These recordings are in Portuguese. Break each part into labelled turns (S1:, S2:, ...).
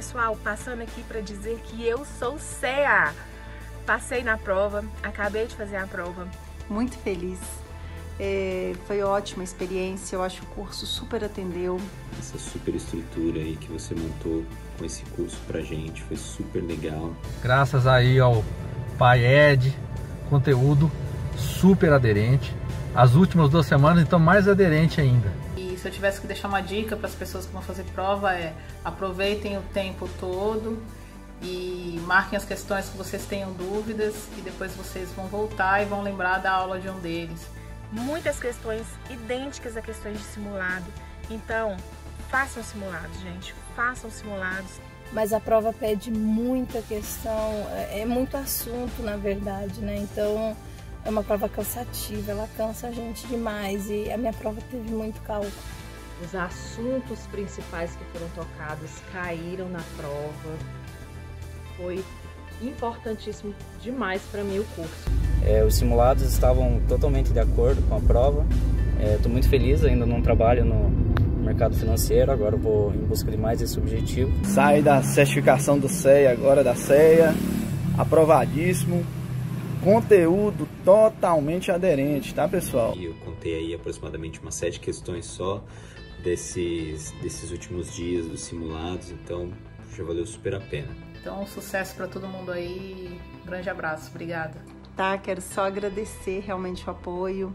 S1: Pessoal, passando aqui para dizer que eu sou CEA. Passei na prova, acabei de fazer a prova.
S2: Muito feliz. É, foi ótima a experiência, eu acho que o curso super atendeu.
S3: Essa super estrutura aí que você montou com esse curso pra gente foi super legal.
S4: Graças aí ao Pai Ed, conteúdo super aderente. As últimas duas semanas, então, mais aderente ainda.
S5: Se eu tivesse que deixar uma dica para as pessoas que vão fazer prova é aproveitem o tempo todo e marquem as questões que vocês tenham dúvidas e depois vocês vão voltar e vão lembrar da aula de um deles.
S1: Muitas questões idênticas a questões de simulado. Então, façam simulados, gente. Façam simulados.
S6: Mas a prova pede muita questão, é, é muito assunto, na verdade, né? Então, é uma prova cansativa, ela cansa a gente demais e a minha prova teve muito cálculo.
S7: Os assuntos principais que foram tocados caíram na prova. Foi importantíssimo demais para mim o curso.
S8: É, os simulados estavam totalmente de acordo com a prova. Estou é, muito feliz, ainda não trabalho no mercado financeiro, agora vou em busca de mais esse objetivo.
S9: Sai da certificação do CEA, agora da CEA, aprovadíssimo. Conteúdo totalmente aderente, tá pessoal?
S3: Eu contei aí aproximadamente umas sete questões só desses, desses últimos dias dos simulados, então já valeu super a pena.
S5: Então, sucesso para todo mundo aí. Um grande abraço. Obrigada.
S2: Tá, quero só agradecer realmente o apoio,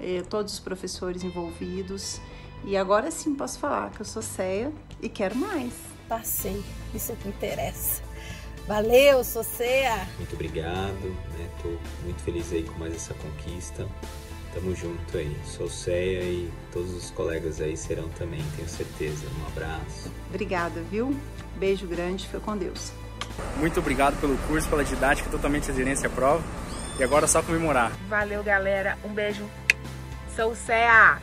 S2: eh, todos os professores envolvidos. E agora sim posso falar que eu sou CEA e quero mais.
S6: Passei, isso é que interessa. Valeu, sou CEA.
S3: Muito obrigado, né? Tô muito feliz aí com mais essa conquista. Tamo junto aí. Sou CEA e todos os colegas aí serão também, tenho certeza. Um abraço.
S2: Obrigada, viu? Beijo grande, fica com Deus.
S9: Muito obrigado pelo curso, pela didática totalmente aderência à prova. E agora é só comemorar.
S1: Valeu, galera. Um beijo. Sou CEA.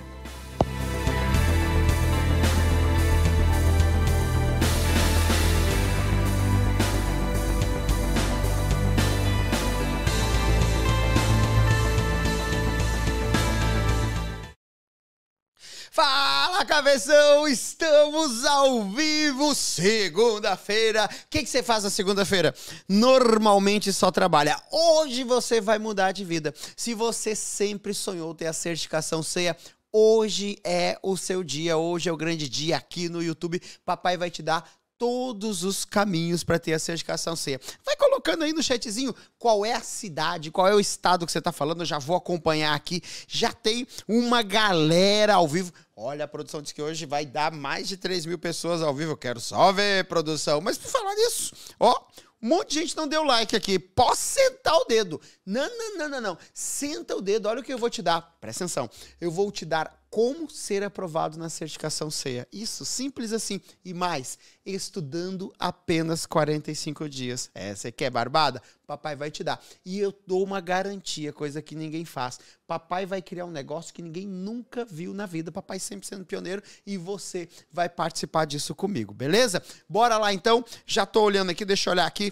S10: Fala, cabeção! Estamos ao vivo, segunda-feira. O que, que você faz na segunda-feira? Normalmente só trabalha. Hoje você vai mudar de vida. Se você sempre sonhou ter a certificação CEA, hoje é o seu dia. Hoje é o grande dia aqui no YouTube. Papai vai te dar todos os caminhos para ter a certificação C. Vai colocando aí no chatzinho qual é a cidade, qual é o estado que você está falando, eu já vou acompanhar aqui. Já tem uma galera ao vivo. Olha, a produção diz que hoje vai dar mais de 3 mil pessoas ao vivo. Eu quero só ver, produção. Mas por falar nisso, ó, um monte de gente não deu like aqui. Posso sentar o dedo. Não, não, não, não, não. Senta o dedo. Olha o que eu vou te dar. Presta atenção. Eu vou te dar como ser aprovado na certificação CEA. Isso, simples assim. E mais, estudando apenas 45 dias. É, você quer barbada? Papai vai te dar. E eu dou uma garantia, coisa que ninguém faz. Papai vai criar um negócio que ninguém nunca viu na vida. Papai sempre sendo pioneiro e você vai participar disso comigo, beleza? Bora lá então. Já tô olhando aqui, deixa eu olhar aqui.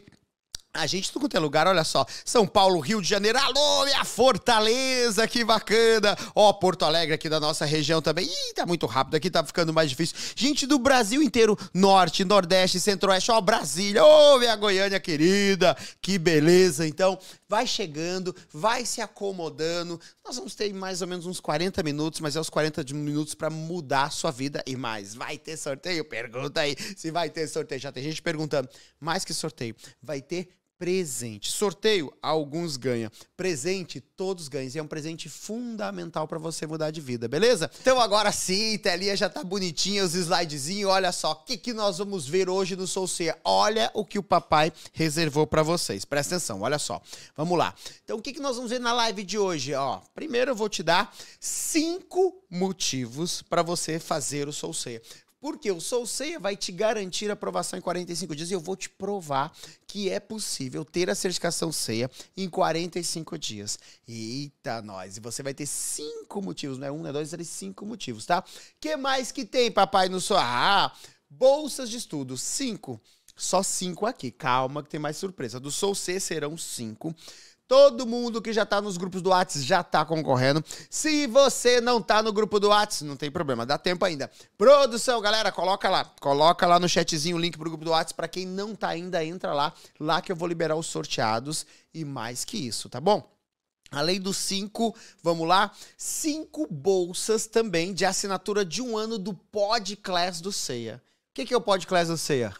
S10: A gente tudo quanto é lugar, olha só. São Paulo, Rio de Janeiro, alô, minha Fortaleza, que bacana. Ó, Porto Alegre aqui da nossa região também. Ih, tá muito rápido aqui, tá ficando mais difícil. Gente do Brasil inteiro, Norte, Nordeste, Centro-Oeste, ó, Brasília, ô, minha Goiânia querida, que beleza. Então, vai chegando, vai se acomodando. Nós vamos ter mais ou menos uns 40 minutos, mas é os 40 minutos para mudar a sua vida e mais. Vai ter sorteio? Pergunta aí se vai ter sorteio. Já tem gente perguntando. Mais que sorteio, vai ter presente. Sorteio, alguns ganham. Presente, todos ganham. E é um presente fundamental para você mudar de vida, beleza? Então agora sim, telinha já tá bonitinha, os slidezinhos. Olha só, o que, que nós vamos ver hoje no Ceia. Olha o que o papai reservou para vocês. Presta atenção, olha só. Vamos lá. Então o que, que nós vamos ver na live de hoje? Ó, primeiro eu vou te dar cinco motivos para você fazer o Ceia. Porque o Soul Ceia vai te garantir a aprovação em 45 dias e eu vou te provar que é possível ter a certificação Ceia em 45 dias. Eita, nós! E você vai ter cinco motivos, não é um, não é dois, é cinco motivos, tá? que mais que tem, papai, no seu... Ah, bolsas de estudo, cinco. Só cinco aqui, calma que tem mais surpresa. Do Soul C serão cinco Todo mundo que já tá nos grupos do Whats já tá concorrendo. Se você não tá no grupo do Whats, não tem problema, dá tempo ainda. Produção, galera, coloca lá. Coloca lá no chatzinho o link pro grupo do Whats. Pra quem não tá ainda, entra lá. Lá que eu vou liberar os sorteados e mais que isso, tá bom? Além dos cinco, vamos lá, cinco bolsas também de assinatura de um ano do Podclass do Ceia. O que, que é o Podclass do Ceia?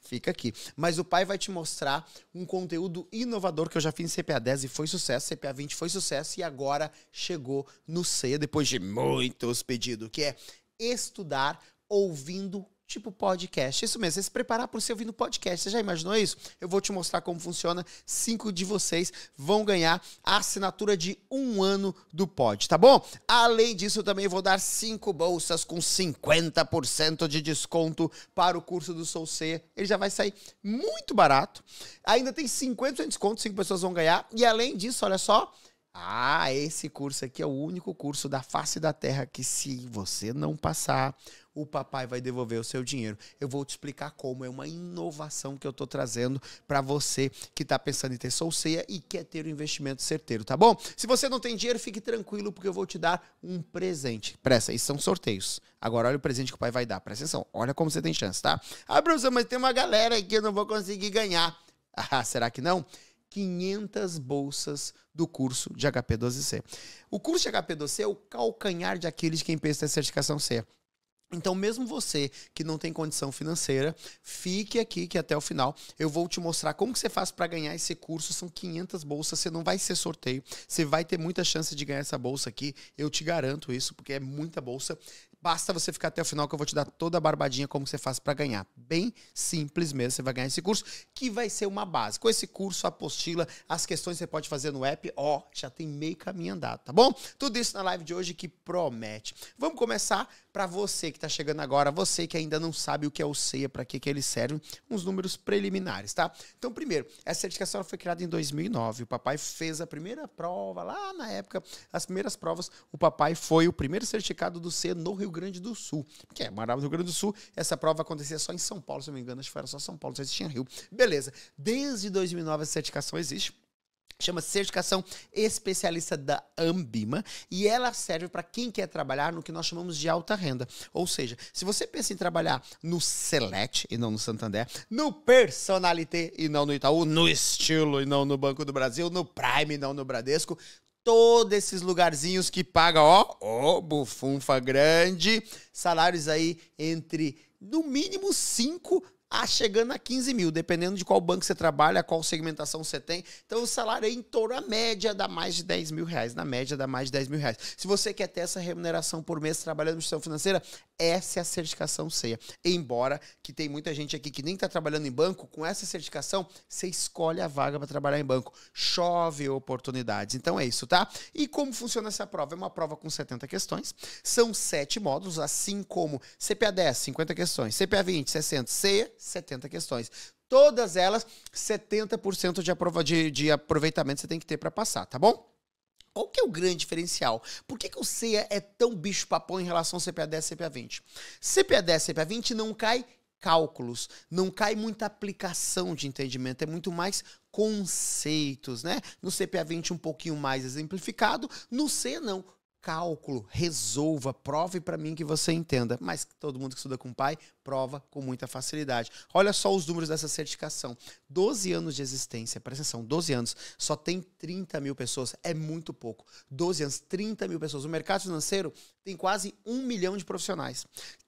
S10: Fica aqui. Mas o pai vai te mostrar um conteúdo inovador que eu já fiz em CPA 10 e foi sucesso, CPA 20 foi sucesso e agora chegou no Ceia depois de muitos pedidos, que é estudar ouvindo tipo podcast. Isso mesmo, você se preparar para você ouvir no podcast. Você já imaginou isso? Eu vou te mostrar como funciona. Cinco de vocês vão ganhar a assinatura de um ano do pod, tá bom? Além disso, eu também vou dar cinco bolsas com 50% de desconto para o curso do Soul C. Ele já vai sair muito barato. Ainda tem 50% de desconto, cinco pessoas vão ganhar. E além disso, olha só, ah, esse curso aqui é o único curso da face da Terra que, se você não passar, o papai vai devolver o seu dinheiro. Eu vou te explicar como. É uma inovação que eu estou trazendo para você que está pensando em ter solceia e quer ter um investimento certeiro, tá bom? Se você não tem dinheiro, fique tranquilo, porque eu vou te dar um presente. Presta, isso são sorteios. Agora, olha o presente que o pai vai dar. Presta atenção. Olha como você tem chance, tá? Ah, professor, mas tem uma galera aí que eu não vou conseguir ganhar. Ah, será que não? 500 bolsas do curso de HP12C. O curso de HP12C é o calcanhar de Aquiles de quem pensa ter certificação C. Então, mesmo você que não tem condição financeira, fique aqui que até o final eu vou te mostrar como que você faz para ganhar esse curso. São 500 bolsas, você não vai ser sorteio, você vai ter muita chance de ganhar essa bolsa aqui. Eu te garanto isso, porque é muita bolsa. Basta você ficar até o final que eu vou te dar toda a barbadinha como você faz para ganhar. Bem simples mesmo, você vai ganhar esse curso, que vai ser uma base. Com esse curso, a apostila, as questões você pode fazer no app, ó, já tem meio caminho andado, tá bom? Tudo isso na live de hoje que promete. Vamos começar para você que está chegando agora, você que ainda não sabe o que é o CEIA, para que, que ele serve, uns números preliminares, tá? Então, primeiro, essa certificação foi criada em 2009. O papai fez a primeira prova lá na época, as primeiras provas. O papai foi o primeiro certificado do CEIA no Rio Grande do Sul, que é morava no Rio Grande do Sul. Essa prova acontecia só em São Paulo, se não me engano, acho que era só São Paulo, sei se tinha Rio. Beleza. Desde 2009 essa certificação existe chama certificação especialista da Ambima e ela serve para quem quer trabalhar no que nós chamamos de alta renda. Ou seja, se você pensa em trabalhar no Select e não no Santander, no Personalité e não no Itaú, no Estilo e não no Banco do Brasil, no Prime e não no Bradesco, todos esses lugarzinhos que pagam, ó, ó, bufunfa grande, salários aí entre no mínimo 5 a chegando a 15 mil, dependendo de qual banco você trabalha, qual segmentação você tem. Então o salário é em torno, a média dá mais de 10 mil reais. Na média dá mais de 10 mil reais. Se você quer ter essa remuneração por mês trabalhando em instituição financeira, essa é a certificação CEIA. Embora que tem muita gente aqui que nem está trabalhando em banco, com essa certificação, você escolhe a vaga para trabalhar em banco. Chove oportunidades. Então é isso, tá? E como funciona essa prova? É uma prova com 70 questões. São sete módulos, assim como CPA 10, 50 questões, CPA 20, 60, CEIA, 70 questões. Todas elas, 70% de, aprova de, de aproveitamento você tem que ter para passar, tá bom? Qual que é o grande diferencial? Por que, que o CEA é tão bicho-papão em relação ao CPA 10 e CPA 20? CPA 10 e CPA 20 não cai cálculos, não cai muita aplicação de entendimento, é muito mais conceitos, né? No CPA 20 um pouquinho mais exemplificado, no C não, cálculo, resolva, prove para mim que você entenda. Mas todo mundo que estuda com o pai prova com muita facilidade. Olha só os números dessa certificação. 12 anos de existência, presta atenção, 12 anos, só tem 30 mil pessoas, é muito pouco. 12 anos, 30 mil pessoas. O mercado financeiro tem quase um milhão de profissionais.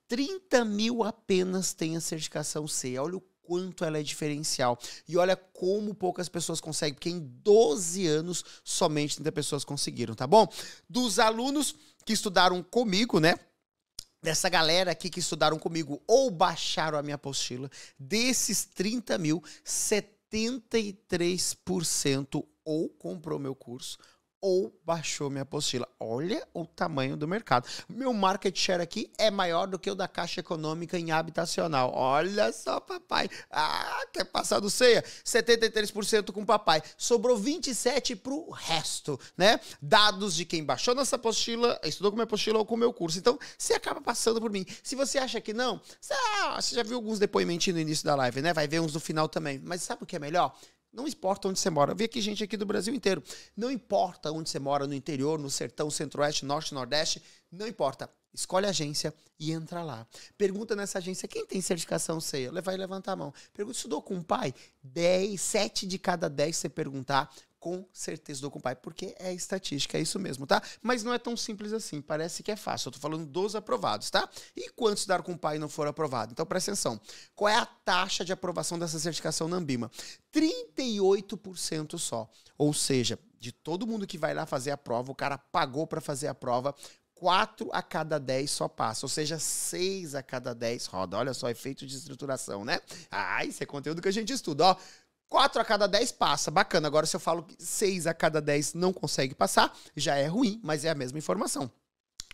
S10: 30 mil apenas tem a certificação C. Olha o quanto ela é diferencial. E olha como poucas pessoas conseguem, porque em 12 anos somente 30 pessoas conseguiram, tá bom? Dos alunos que estudaram comigo, né? Dessa galera aqui que estudaram comigo ou baixaram a minha apostila, desses 30 mil, 73% ou comprou meu curso ou baixou minha apostila. Olha o tamanho do mercado. Meu market share aqui é maior do que o da Caixa Econômica em habitacional. Olha só, papai. Ah, quer passar do ceia? 73% com papai. Sobrou 27% pro resto, né? Dados de quem baixou nossa apostila, estudou com minha apostila ou com o meu curso. Então, você acaba passando por mim. Se você acha que não, você, ah, já viu alguns depoimentos no início da live, né? Vai ver uns no final também. Mas sabe o que é melhor? Não importa onde você mora. Eu vi aqui gente aqui do Brasil inteiro. Não importa onde você mora, no interior, no sertão, centro-oeste, norte, nordeste, não importa. Escolhe a agência e entra lá. Pergunta nessa agência quem tem certificação CEA. Vai levantar a mão. Pergunta, estudou com o pai? 10, 7 de cada 10 você perguntar, com certeza estudou com o pai, porque é estatística, é isso mesmo, tá? Mas não é tão simples assim, parece que é fácil. Eu tô falando dos aprovados, tá? E quantos estudar com o pai não for aprovado? Então presta atenção. Qual é a taxa de aprovação dessa certificação na Ambima? 38% só. Ou seja, de todo mundo que vai lá fazer a prova, o cara pagou para fazer a prova, 4 a cada 10 só passa, ou seja, 6 a cada 10 roda. Olha só, efeito de estruturação, né? Ah, isso é conteúdo que a gente estuda, ó. 4 a cada 10 passa, bacana. Agora, se eu falo que 6 a cada 10 não consegue passar, já é ruim, mas é a mesma informação.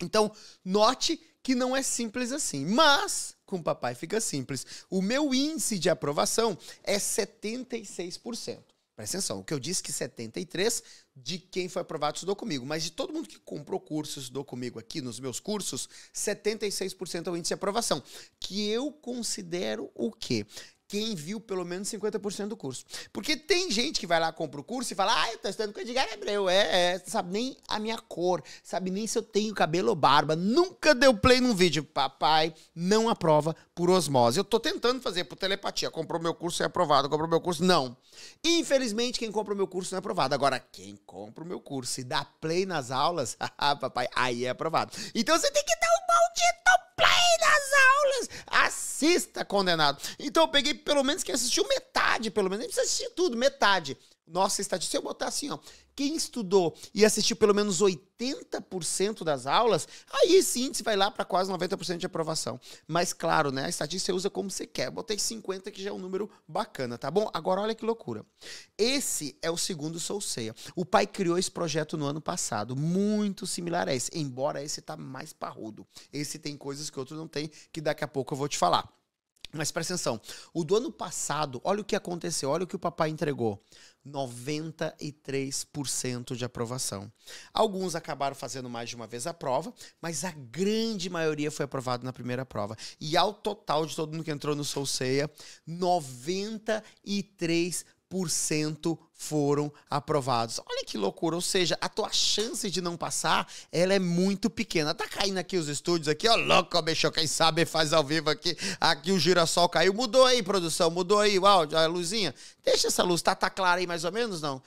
S10: Então, note que não é simples assim. Mas, com o papai fica simples. O meu índice de aprovação é 76%. Presta atenção, o que eu disse que 73 de quem foi aprovado estudou comigo, mas de todo mundo que comprou curso estudou comigo aqui nos meus cursos, 76% é o índice de aprovação, que eu considero o quê? Quem viu pelo menos 50% do curso. Porque tem gente que vai lá, compra o curso e fala, ah, eu tô estudando com o Edgar Abreu. É, é, sabe nem a minha cor, sabe nem se eu tenho cabelo ou barba. Nunca deu play num vídeo. Papai não aprova por osmose. Eu tô tentando fazer por telepatia. Comprou meu curso é aprovado, comprou meu curso, não. Infelizmente, quem compra o meu curso não é aprovado. Agora, quem compra o meu curso e dá play nas aulas, papai, aí é aprovado. Então você tem que dar um maldito play nas aulas. Assista, condenado. Então eu peguei pelo menos quem assistiu metade, pelo menos. Nem precisa assistir tudo, metade. Nossa estatística, se eu botar assim, ó, quem estudou e assistiu pelo menos 80% das aulas, aí esse índice vai lá para quase 90% de aprovação. Mas claro, né, a estatística você usa como você quer. Botei 50 que já é um número bacana, tá bom? Agora olha que loucura. Esse é o segundo Sou Ceia. O pai criou esse projeto no ano passado, muito similar a esse, embora esse tá mais parrudo. Esse tem coisas que outro não tem, que daqui a pouco eu vou te falar. Mas presta atenção, o do ano passado, olha o que aconteceu, olha o que o papai entregou. 93% de aprovação. Alguns acabaram fazendo mais de uma vez a prova, mas a grande maioria foi aprovado na primeira prova. E ao total de todo mundo que entrou no Solceia, 93% 100% foram aprovados. Olha que loucura, ou seja, a tua chance de não passar, ela é muito pequena. Tá caindo aqui os estúdios aqui, ó, louco, bicho, quem sabe faz ao vivo aqui. Aqui o girassol caiu, mudou aí, produção, mudou aí o áudio, a luzinha. Deixa essa luz, tá, tá clara aí mais ou menos, não?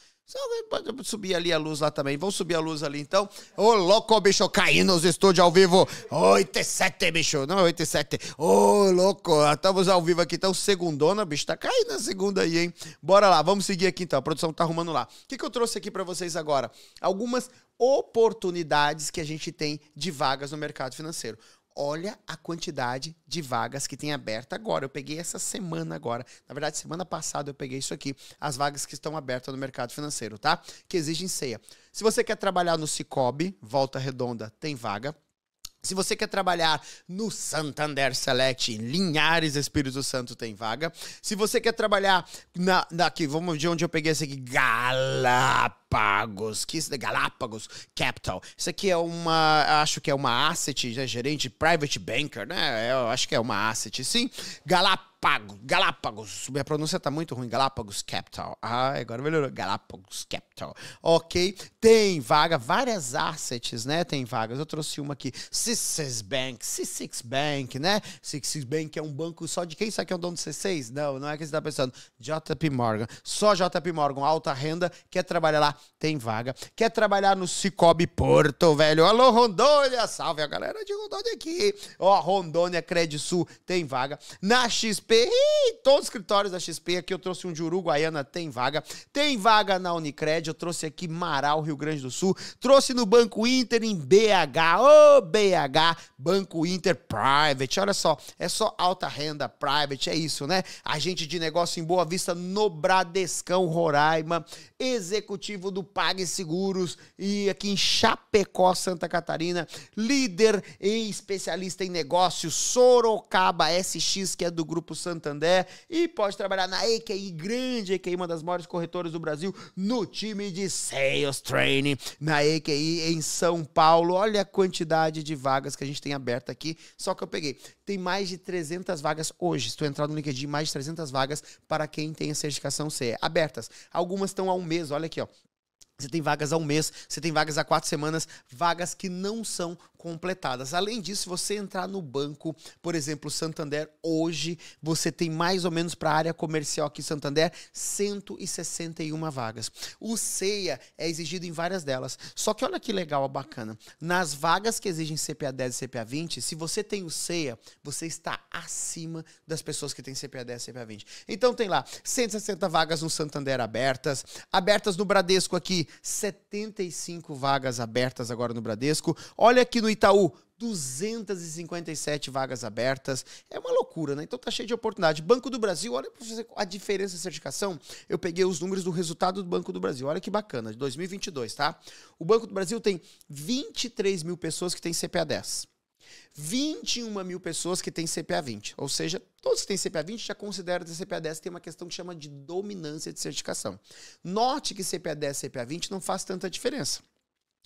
S10: Pode subir ali a luz lá também. Vamos subir a luz ali então. Ô, louco, bicho, caindo nos estúdios ao vivo. 8 e 7, bicho. Não, 8 e 7. Ô, louco, estamos ao vivo aqui. Então, segundona, bicho, tá caindo a segunda aí, hein? Bora lá, vamos seguir aqui então. A produção tá arrumando lá. O que, que eu trouxe aqui para vocês agora? Algumas oportunidades que a gente tem de vagas no mercado financeiro olha a quantidade de vagas que tem aberta agora. Eu peguei essa semana agora. Na verdade, semana passada eu peguei isso aqui. As vagas que estão abertas no mercado financeiro, tá? Que exigem ceia. Se você quer trabalhar no Cicobi, Volta Redonda, tem vaga. Se você quer trabalhar no Santander Select, em Linhares Espírito Santo tem vaga. Se você quer trabalhar na, daqui, vamos de onde eu peguei esse aqui, Galápagos, que isso é Galápagos Capital. Isso aqui é uma, acho que é uma asset, né, gerente private banker, né? Eu acho que é uma asset, sim. Galápagos Galápagos, Galápagos, minha pronúncia tá muito ruim, Galápagos Capital. Ah, agora melhorou, Galápagos Capital. Ok, tem vaga, várias assets, né? Tem vagas. Eu trouxe uma aqui, C6 Bank, C6 Bank, né? C6 Bank é um banco só de quem sabe que é o dono do C6? Não, não é que você tá pensando. JP Morgan, só JP Morgan, alta renda, quer trabalhar lá, tem vaga. Quer trabalhar no Cicobi Porto, velho? Alô, Rondônia, salve a galera de Rondônia aqui. Ó, Rondônia Credit Sul, tem vaga. Na XP Todos os escritórios da XP, aqui eu trouxe um de Uruguaiana, tem vaga. Tem vaga na Unicred, eu trouxe aqui Marau, Rio Grande do Sul. Trouxe no Banco Inter em BH, ô oh, BH, Banco Inter Private. Olha só, é só alta renda private, é isso, né? Agente de negócio em Boa Vista no Bradescão, Roraima. Executivo do Pague Seguros e aqui em Chapecó, Santa Catarina. Líder e especialista em negócios, Sorocaba SX, que é do Grupo Santander e pode trabalhar na EQI, grande EQI, uma das maiores corretoras do Brasil, no time de Sales Training, na EQI em São Paulo. Olha a quantidade de vagas que a gente tem aberta aqui, só que eu peguei. Tem mais de 300 vagas hoje. Se tu entrar no LinkedIn, mais de 300 vagas para quem tem a certificação CE abertas. Algumas estão há um mês, olha aqui, ó. Você tem vagas a um mês, você tem vagas a quatro semanas, vagas que não são completadas. Além disso, se você entrar no banco, por exemplo, Santander, hoje você tem mais ou menos para a área comercial aqui Santander 161 vagas. O CEIA é exigido em várias delas. Só que olha que legal, bacana. Nas vagas que exigem CPA 10 e CPA 20, se você tem o CEIA, você está acima das pessoas que têm CPA 10 e CPA 20. Então tem lá 160 vagas no Santander abertas, abertas no Bradesco aqui, 75 vagas abertas agora no Bradesco. Olha aqui no Itaú, 257 vagas abertas. É uma loucura, né? Então tá cheio de oportunidade. Banco do Brasil, olha a diferença de certificação. Eu peguei os números do resultado do Banco do Brasil. Olha que bacana, de 2022, tá? O Banco do Brasil tem 23 mil pessoas que têm CPA 10. 21 mil pessoas que têm CPA 20. Ou seja, todos que têm CPA 20 já consideram que CPA 10 tem uma questão que chama de dominância de certificação. Note que CPA 10 e CPA 20 não faz tanta diferença.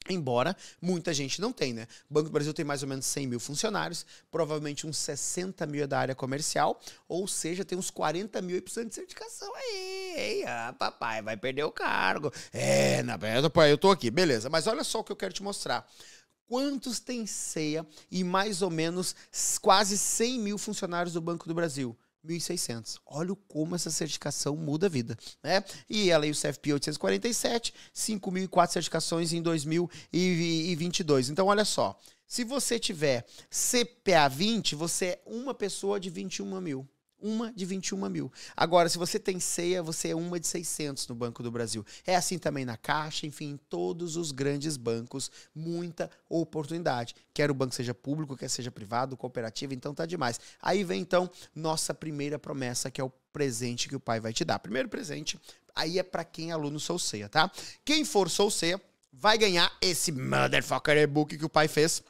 S10: Embora muita gente não tenha, né? O Banco do Brasil tem mais ou menos 100 mil funcionários, provavelmente uns 60 mil é da área comercial, ou seja, tem uns 40 mil e precisa de certificação aí. Ei, ah, papai, vai perder o cargo. É, na verdade, eu tô aqui, beleza. Mas olha só o que eu quero te mostrar. Quantos tem ceia e mais ou menos quase 100 mil funcionários do Banco do Brasil? 1.600. Olha como essa certificação muda a vida, né? E ela e o CFP 847, 5.004 certificações em 2022. Então, olha só, se você tiver CPA 20, você é uma pessoa de 21 mil uma de 21 mil. Agora, se você tem ceia, você é uma de 600 no Banco do Brasil. É assim também na Caixa, enfim, em todos os grandes bancos, muita oportunidade. Quer o banco seja público, quer seja privado, cooperativo, então tá demais. Aí vem então nossa primeira promessa, que é o presente que o pai vai te dar. Primeiro presente, aí é para quem é aluno Sou Ceia, tá? Quem for Sou Ceia vai ganhar esse motherfucker e-book que o pai fez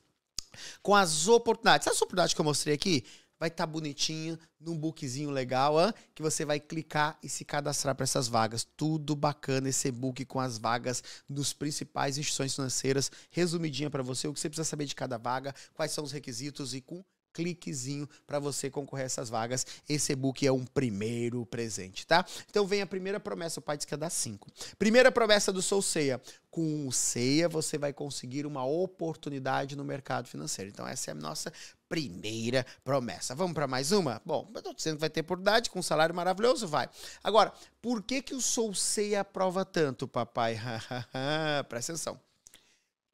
S10: com as oportunidades. Essa oportunidade que eu mostrei aqui vai estar tá bonitinho, num bookzinho legal, hein? que você vai clicar e se cadastrar para essas vagas. Tudo bacana esse e-book com as vagas dos principais instituições financeiras, resumidinha para você, o que você precisa saber de cada vaga, quais são os requisitos e com cliquezinho para você concorrer a essas vagas. Esse e-book é um primeiro presente, tá? Então vem a primeira promessa, o pai diz que é dar cinco. Primeira promessa do Sou Ceia. Com o Ceia você vai conseguir uma oportunidade no mercado financeiro. Então essa é a nossa primeira promessa. Vamos para mais uma? Bom, eu tô dizendo que vai ter oportunidade com um salário maravilhoso, vai. Agora, por que que o Sou Ceia aprova tanto, papai? Presta atenção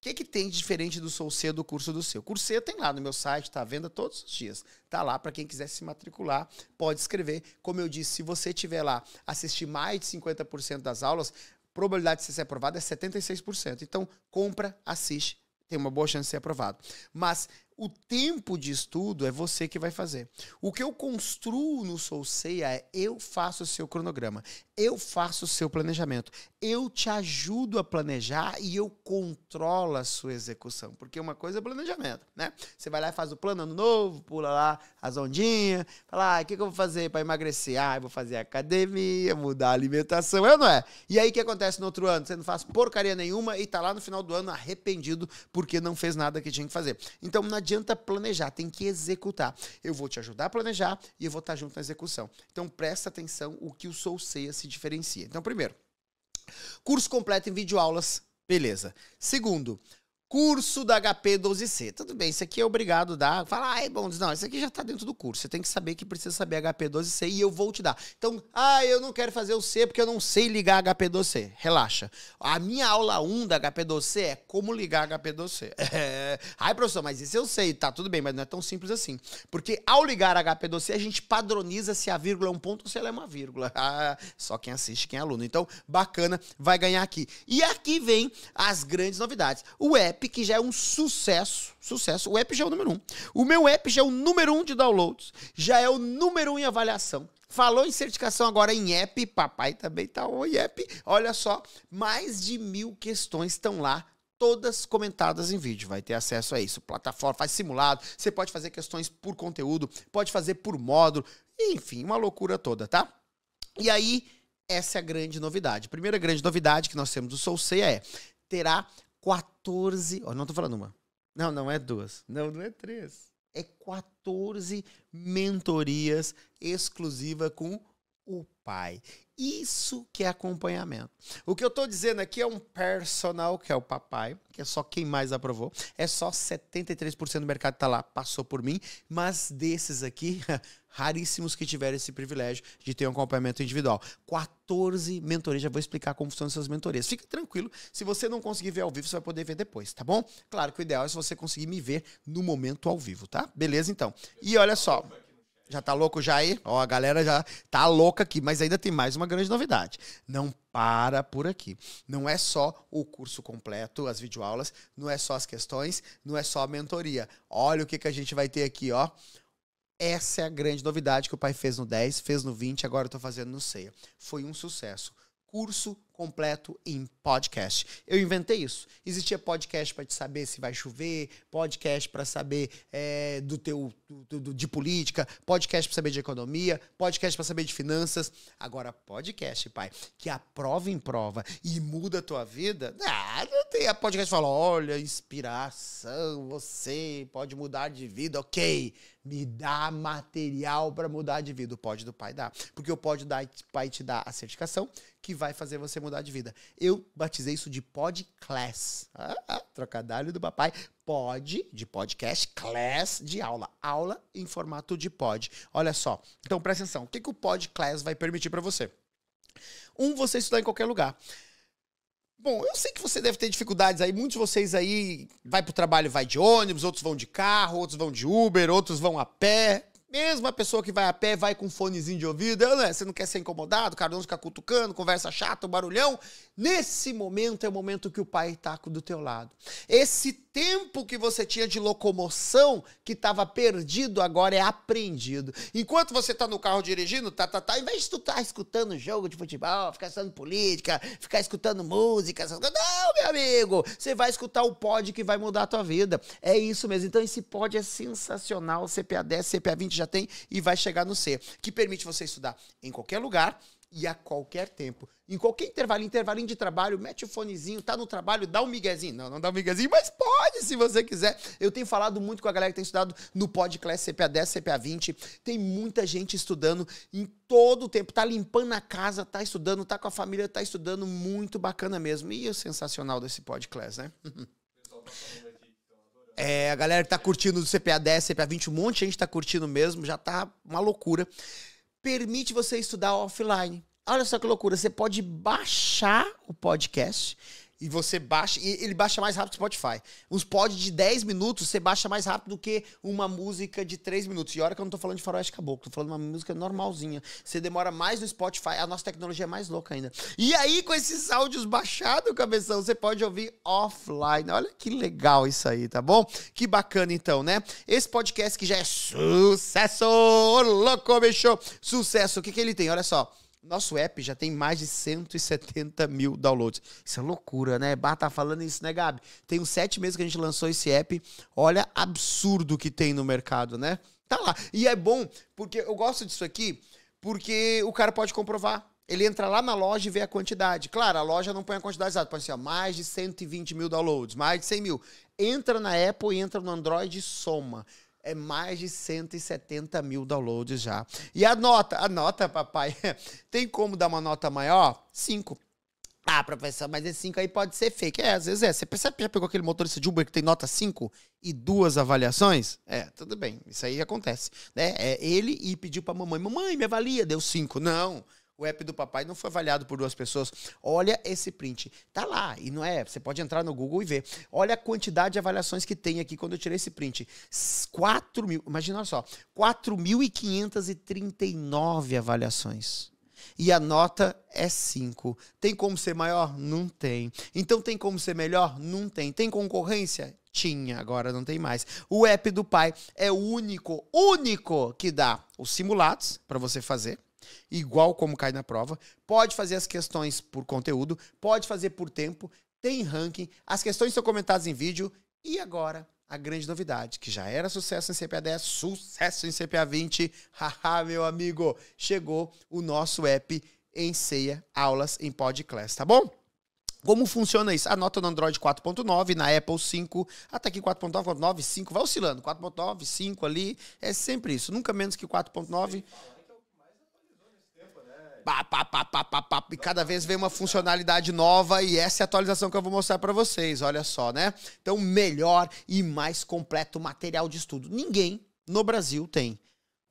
S10: que, que tem de diferente do Sou C do curso do seu? Curso C tem lá no meu site, tá à venda todos os dias. Tá lá para quem quiser se matricular, pode escrever. Como eu disse, se você tiver lá assistir mais de 50% das aulas, probabilidade de você ser aprovado é 76%. Então, compra, assiste, tem uma boa chance de ser aprovado. Mas o tempo de estudo é você que vai fazer. O que eu construo no Sou Ceia é eu faço o seu cronograma, eu faço o seu planejamento, eu te ajudo a planejar e eu controlo a sua execução. Porque uma coisa é planejamento, né? Você vai lá e faz o plano ano novo, pula lá as ondinhas, fala, ah, o que, que eu vou fazer para emagrecer? Ah, eu vou fazer academia, mudar a alimentação, ou não é? E aí o que acontece no outro ano? Você não faz porcaria nenhuma e tá lá no final do ano arrependido porque não fez nada que tinha que fazer. Então, na adianta planejar, tem que executar. Eu vou te ajudar a planejar e eu vou estar junto na execução. Então presta atenção o que o Sou Ceia se diferencia. Então, primeiro, curso completo em videoaulas, beleza. Segundo, Curso da HP 12C. Tudo bem, isso aqui é obrigado a dar. Fala, ai, bom, não, isso aqui já tá dentro do curso. Você tem que saber que precisa saber HP 12C e eu vou te dar. Então, ah, eu não quero fazer o C porque eu não sei ligar HP 12C. Relaxa. A minha aula 1 da HP 12C é como ligar HP 12C. É... Ai, professor, mas isso eu sei. Tá, tudo bem, mas não é tão simples assim. Porque ao ligar HP 12C, a gente padroniza se a vírgula é um ponto ou se ela é uma vírgula. Ah, só quem assiste, quem é aluno. Então, bacana, vai ganhar aqui. E aqui vem as grandes novidades. O app app que já é um sucesso. Sucesso. O app já é o número um. O meu app já é o número um de downloads. Já é o número um em avaliação. Falou em certificação agora em app, papai também tá em app. Olha só, mais de mil questões estão lá todas comentadas em vídeo. Vai ter acesso a isso. Plataforma faz simulado, você pode fazer questões por conteúdo, pode fazer por módulo, enfim, uma loucura toda, tá? E aí, essa é a grande novidade. A primeira grande novidade que nós temos do Soul Ceia é terá 14, ó, não tô falando uma. Não, não é duas. Não, não é três. É 14 mentorias exclusivas com o pai. Isso que é acompanhamento. O que eu estou dizendo aqui é um personal, que é o papai, que é só quem mais aprovou. É só 73% do mercado que está lá, passou por mim. Mas desses aqui, raríssimos que tiveram esse privilégio de ter um acompanhamento individual. 14 mentorias, já vou explicar como funcionam essas mentorias. Fique tranquilo, se você não conseguir ver ao vivo, você vai poder ver depois, tá bom? Claro que o ideal é se você conseguir me ver no momento ao vivo, tá? Beleza, então. E olha só. Já tá louco já aí? Ó, a galera já tá louca aqui, mas ainda tem mais uma grande novidade. Não para por aqui. Não é só o curso completo, as videoaulas, não é só as questões, não é só a mentoria. Olha o que, que a gente vai ter aqui, ó. Essa é a grande novidade que o pai fez no 10, fez no 20, agora eu tô fazendo no CEIA. Foi um sucesso. Curso completo em podcast. Eu inventei isso. Existia podcast para te saber se vai chover, podcast para saber é, do teu do, do, de política, podcast para saber de economia, podcast para saber de finanças. Agora podcast, pai, que aprova em prova e muda a tua vida. Ah, não tem a podcast fala, olha, inspiração, você pode mudar de vida, ok? Me dá material para mudar de vida. O pode do pai dá, porque o pode dar pai te dá a certificação que vai fazer você mudar de vida. Eu batizei isso de podcast. Ah, ah, trocadilho do papai. Pod, de podcast, class, de aula. Aula em formato de pod. Olha só. Então, presta atenção. O que, que o podcast vai permitir para você? Um, você estudar em qualquer lugar. Bom, eu sei que você deve ter dificuldades aí. Muitos de vocês aí vai pro trabalho vai de ônibus, outros vão de carro, outros vão de Uber, outros vão a pé. Mesmo a pessoa que vai a pé vai com um fonezinho de ouvido, né? você não quer ser incomodado, cara não fica cutucando, conversa chata, barulhão. Nesse momento é o momento que o pai está do teu lado. Esse tempo que você tinha de locomoção que estava perdido agora é aprendido. Enquanto você está no carro dirigindo, tá, tá, tá, em vez de tu estar tá escutando jogo de futebol, ficar estudando política, ficar escutando música, não, meu amigo, você vai escutar o pod que vai mudar a tua vida. É isso mesmo. Então esse pod é sensacional, CPA 10, CPA 20 já tem e vai chegar no C, que permite você estudar em qualquer lugar e a qualquer tempo. Em qualquer intervalo, intervalinho de trabalho, mete o fonezinho, tá no trabalho, dá um miguezinho. Não, não dá um miguezinho, mas pode se você quiser. Eu tenho falado muito com a galera que tem estudado no podcast CPA 10, CPA 20. Tem muita gente estudando em todo o tempo. Tá limpando a casa, tá estudando, tá com a família, tá estudando. Muito bacana mesmo. E o sensacional desse podcast, né? É, a galera que tá curtindo do CPA 10, CPA 20, um monte de gente tá curtindo mesmo, já tá uma loucura permite você estudar offline. Olha só que loucura, você pode baixar o podcast e você baixa, e ele baixa mais rápido que o Spotify. Uns pods de 10 minutos, você baixa mais rápido do que uma música de 3 minutos. E olha que eu não tô falando de faroeste caboclo, tô falando uma música normalzinha. Você demora mais no Spotify, a nossa tecnologia é mais louca ainda. E aí, com esses áudios baixados, cabeção, você pode ouvir offline. Olha que legal isso aí, tá bom? Que bacana então, né? Esse podcast que já é sucesso! Louco, bicho! Sucesso! O que que ele tem? Olha só. Nosso app já tem mais de 170 mil downloads. Isso é loucura, né? Bah, tá falando isso, né, Gabi? Tem uns sete meses que a gente lançou esse app. Olha, absurdo que tem no mercado, né? Tá lá. E é bom, porque eu gosto disso aqui, porque o cara pode comprovar. Ele entra lá na loja e vê a quantidade. Claro, a loja não põe a quantidade exata. Pode ser ó, mais de 120 mil downloads, mais de 100 mil. Entra na Apple, entra no Android e soma é mais de 170 mil downloads já. E a nota, a nota, papai, tem como dar uma nota maior? 5. Ah, professor, mas esse 5 aí pode ser fake. É, às vezes é. Você percebe, já pegou aquele motorista de Uber que tem nota 5 e duas avaliações? É, tudo bem. Isso aí acontece. Né? É ele e pediu pra mamãe: Mamãe, me avalia. Deu 5. Não. O app do papai não foi avaliado por duas pessoas. Olha esse print. Tá lá. E não é. Você pode entrar no Google e ver. Olha a quantidade de avaliações que tem aqui quando eu tirei esse print. 4 mil. Imagina só. 4.539 avaliações. E a nota é 5. Tem como ser maior? Não tem. Então tem como ser melhor? Não tem. Tem concorrência? Tinha, agora não tem mais. O app do pai é o único, único que dá os simulados para você fazer igual como cai na prova. Pode fazer as questões por conteúdo, pode fazer por tempo. tem ranking, as questões são comentadas em vídeo e agora a grande novidade, que já era sucesso em CPA 10, sucesso em CPA 20. Haha, meu amigo, chegou o nosso app em ceia, aulas em podcast, tá bom? Como funciona isso? Anota no Android 4.9, na Apple 5, até aqui 4.9, 9, 5, vai oscilando. 4.9, 5 ali, é sempre isso. Nunca menos que 4.9. Pá, pá, pá, pá, pá, pá, e cada vez vem uma funcionalidade nova e essa é a atualização que eu vou mostrar para vocês, olha só, né? Então, melhor e mais completo material de estudo. Ninguém no Brasil tem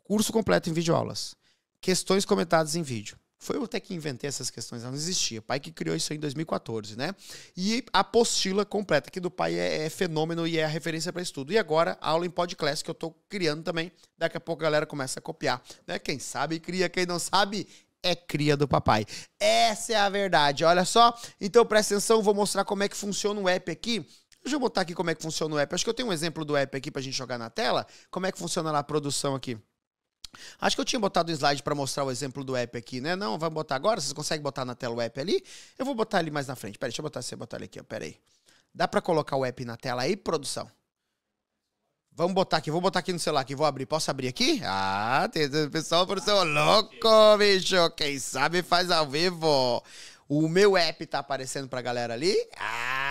S10: curso completo em videoaulas, questões comentadas em vídeo, foi eu até que inventei essas questões, não existia. Pai que criou isso em 2014, né? E a apostila completa, que do pai é, é fenômeno e é a referência para estudo. E agora, a aula em podcast que eu estou criando também. Daqui a pouco a galera começa a copiar, né? Quem sabe cria, quem não sabe é cria do papai. Essa é a verdade, olha só. Então presta atenção, vou mostrar como é que funciona o app aqui. Deixa eu botar aqui como é que funciona o app. Acho que eu tenho um exemplo do app aqui pra gente jogar na tela. Como é que funciona lá a produção aqui. Acho que eu tinha botado um slide para mostrar o exemplo do app aqui, né? Não, vamos botar agora? Vocês conseguem botar na tela o app ali? Eu vou botar ali mais na frente. Peraí, deixa eu botar, você botar ele aqui, ó. Peraí. aí. Dá para colocar o app na tela aí, produção? Vamos botar aqui, vou botar aqui no celular aqui, vou abrir. Posso abrir aqui? Ah, tem pessoal por seu louco, bicho. Quem sabe faz ao vivo. O meu app tá aparecendo pra galera ali. Ah,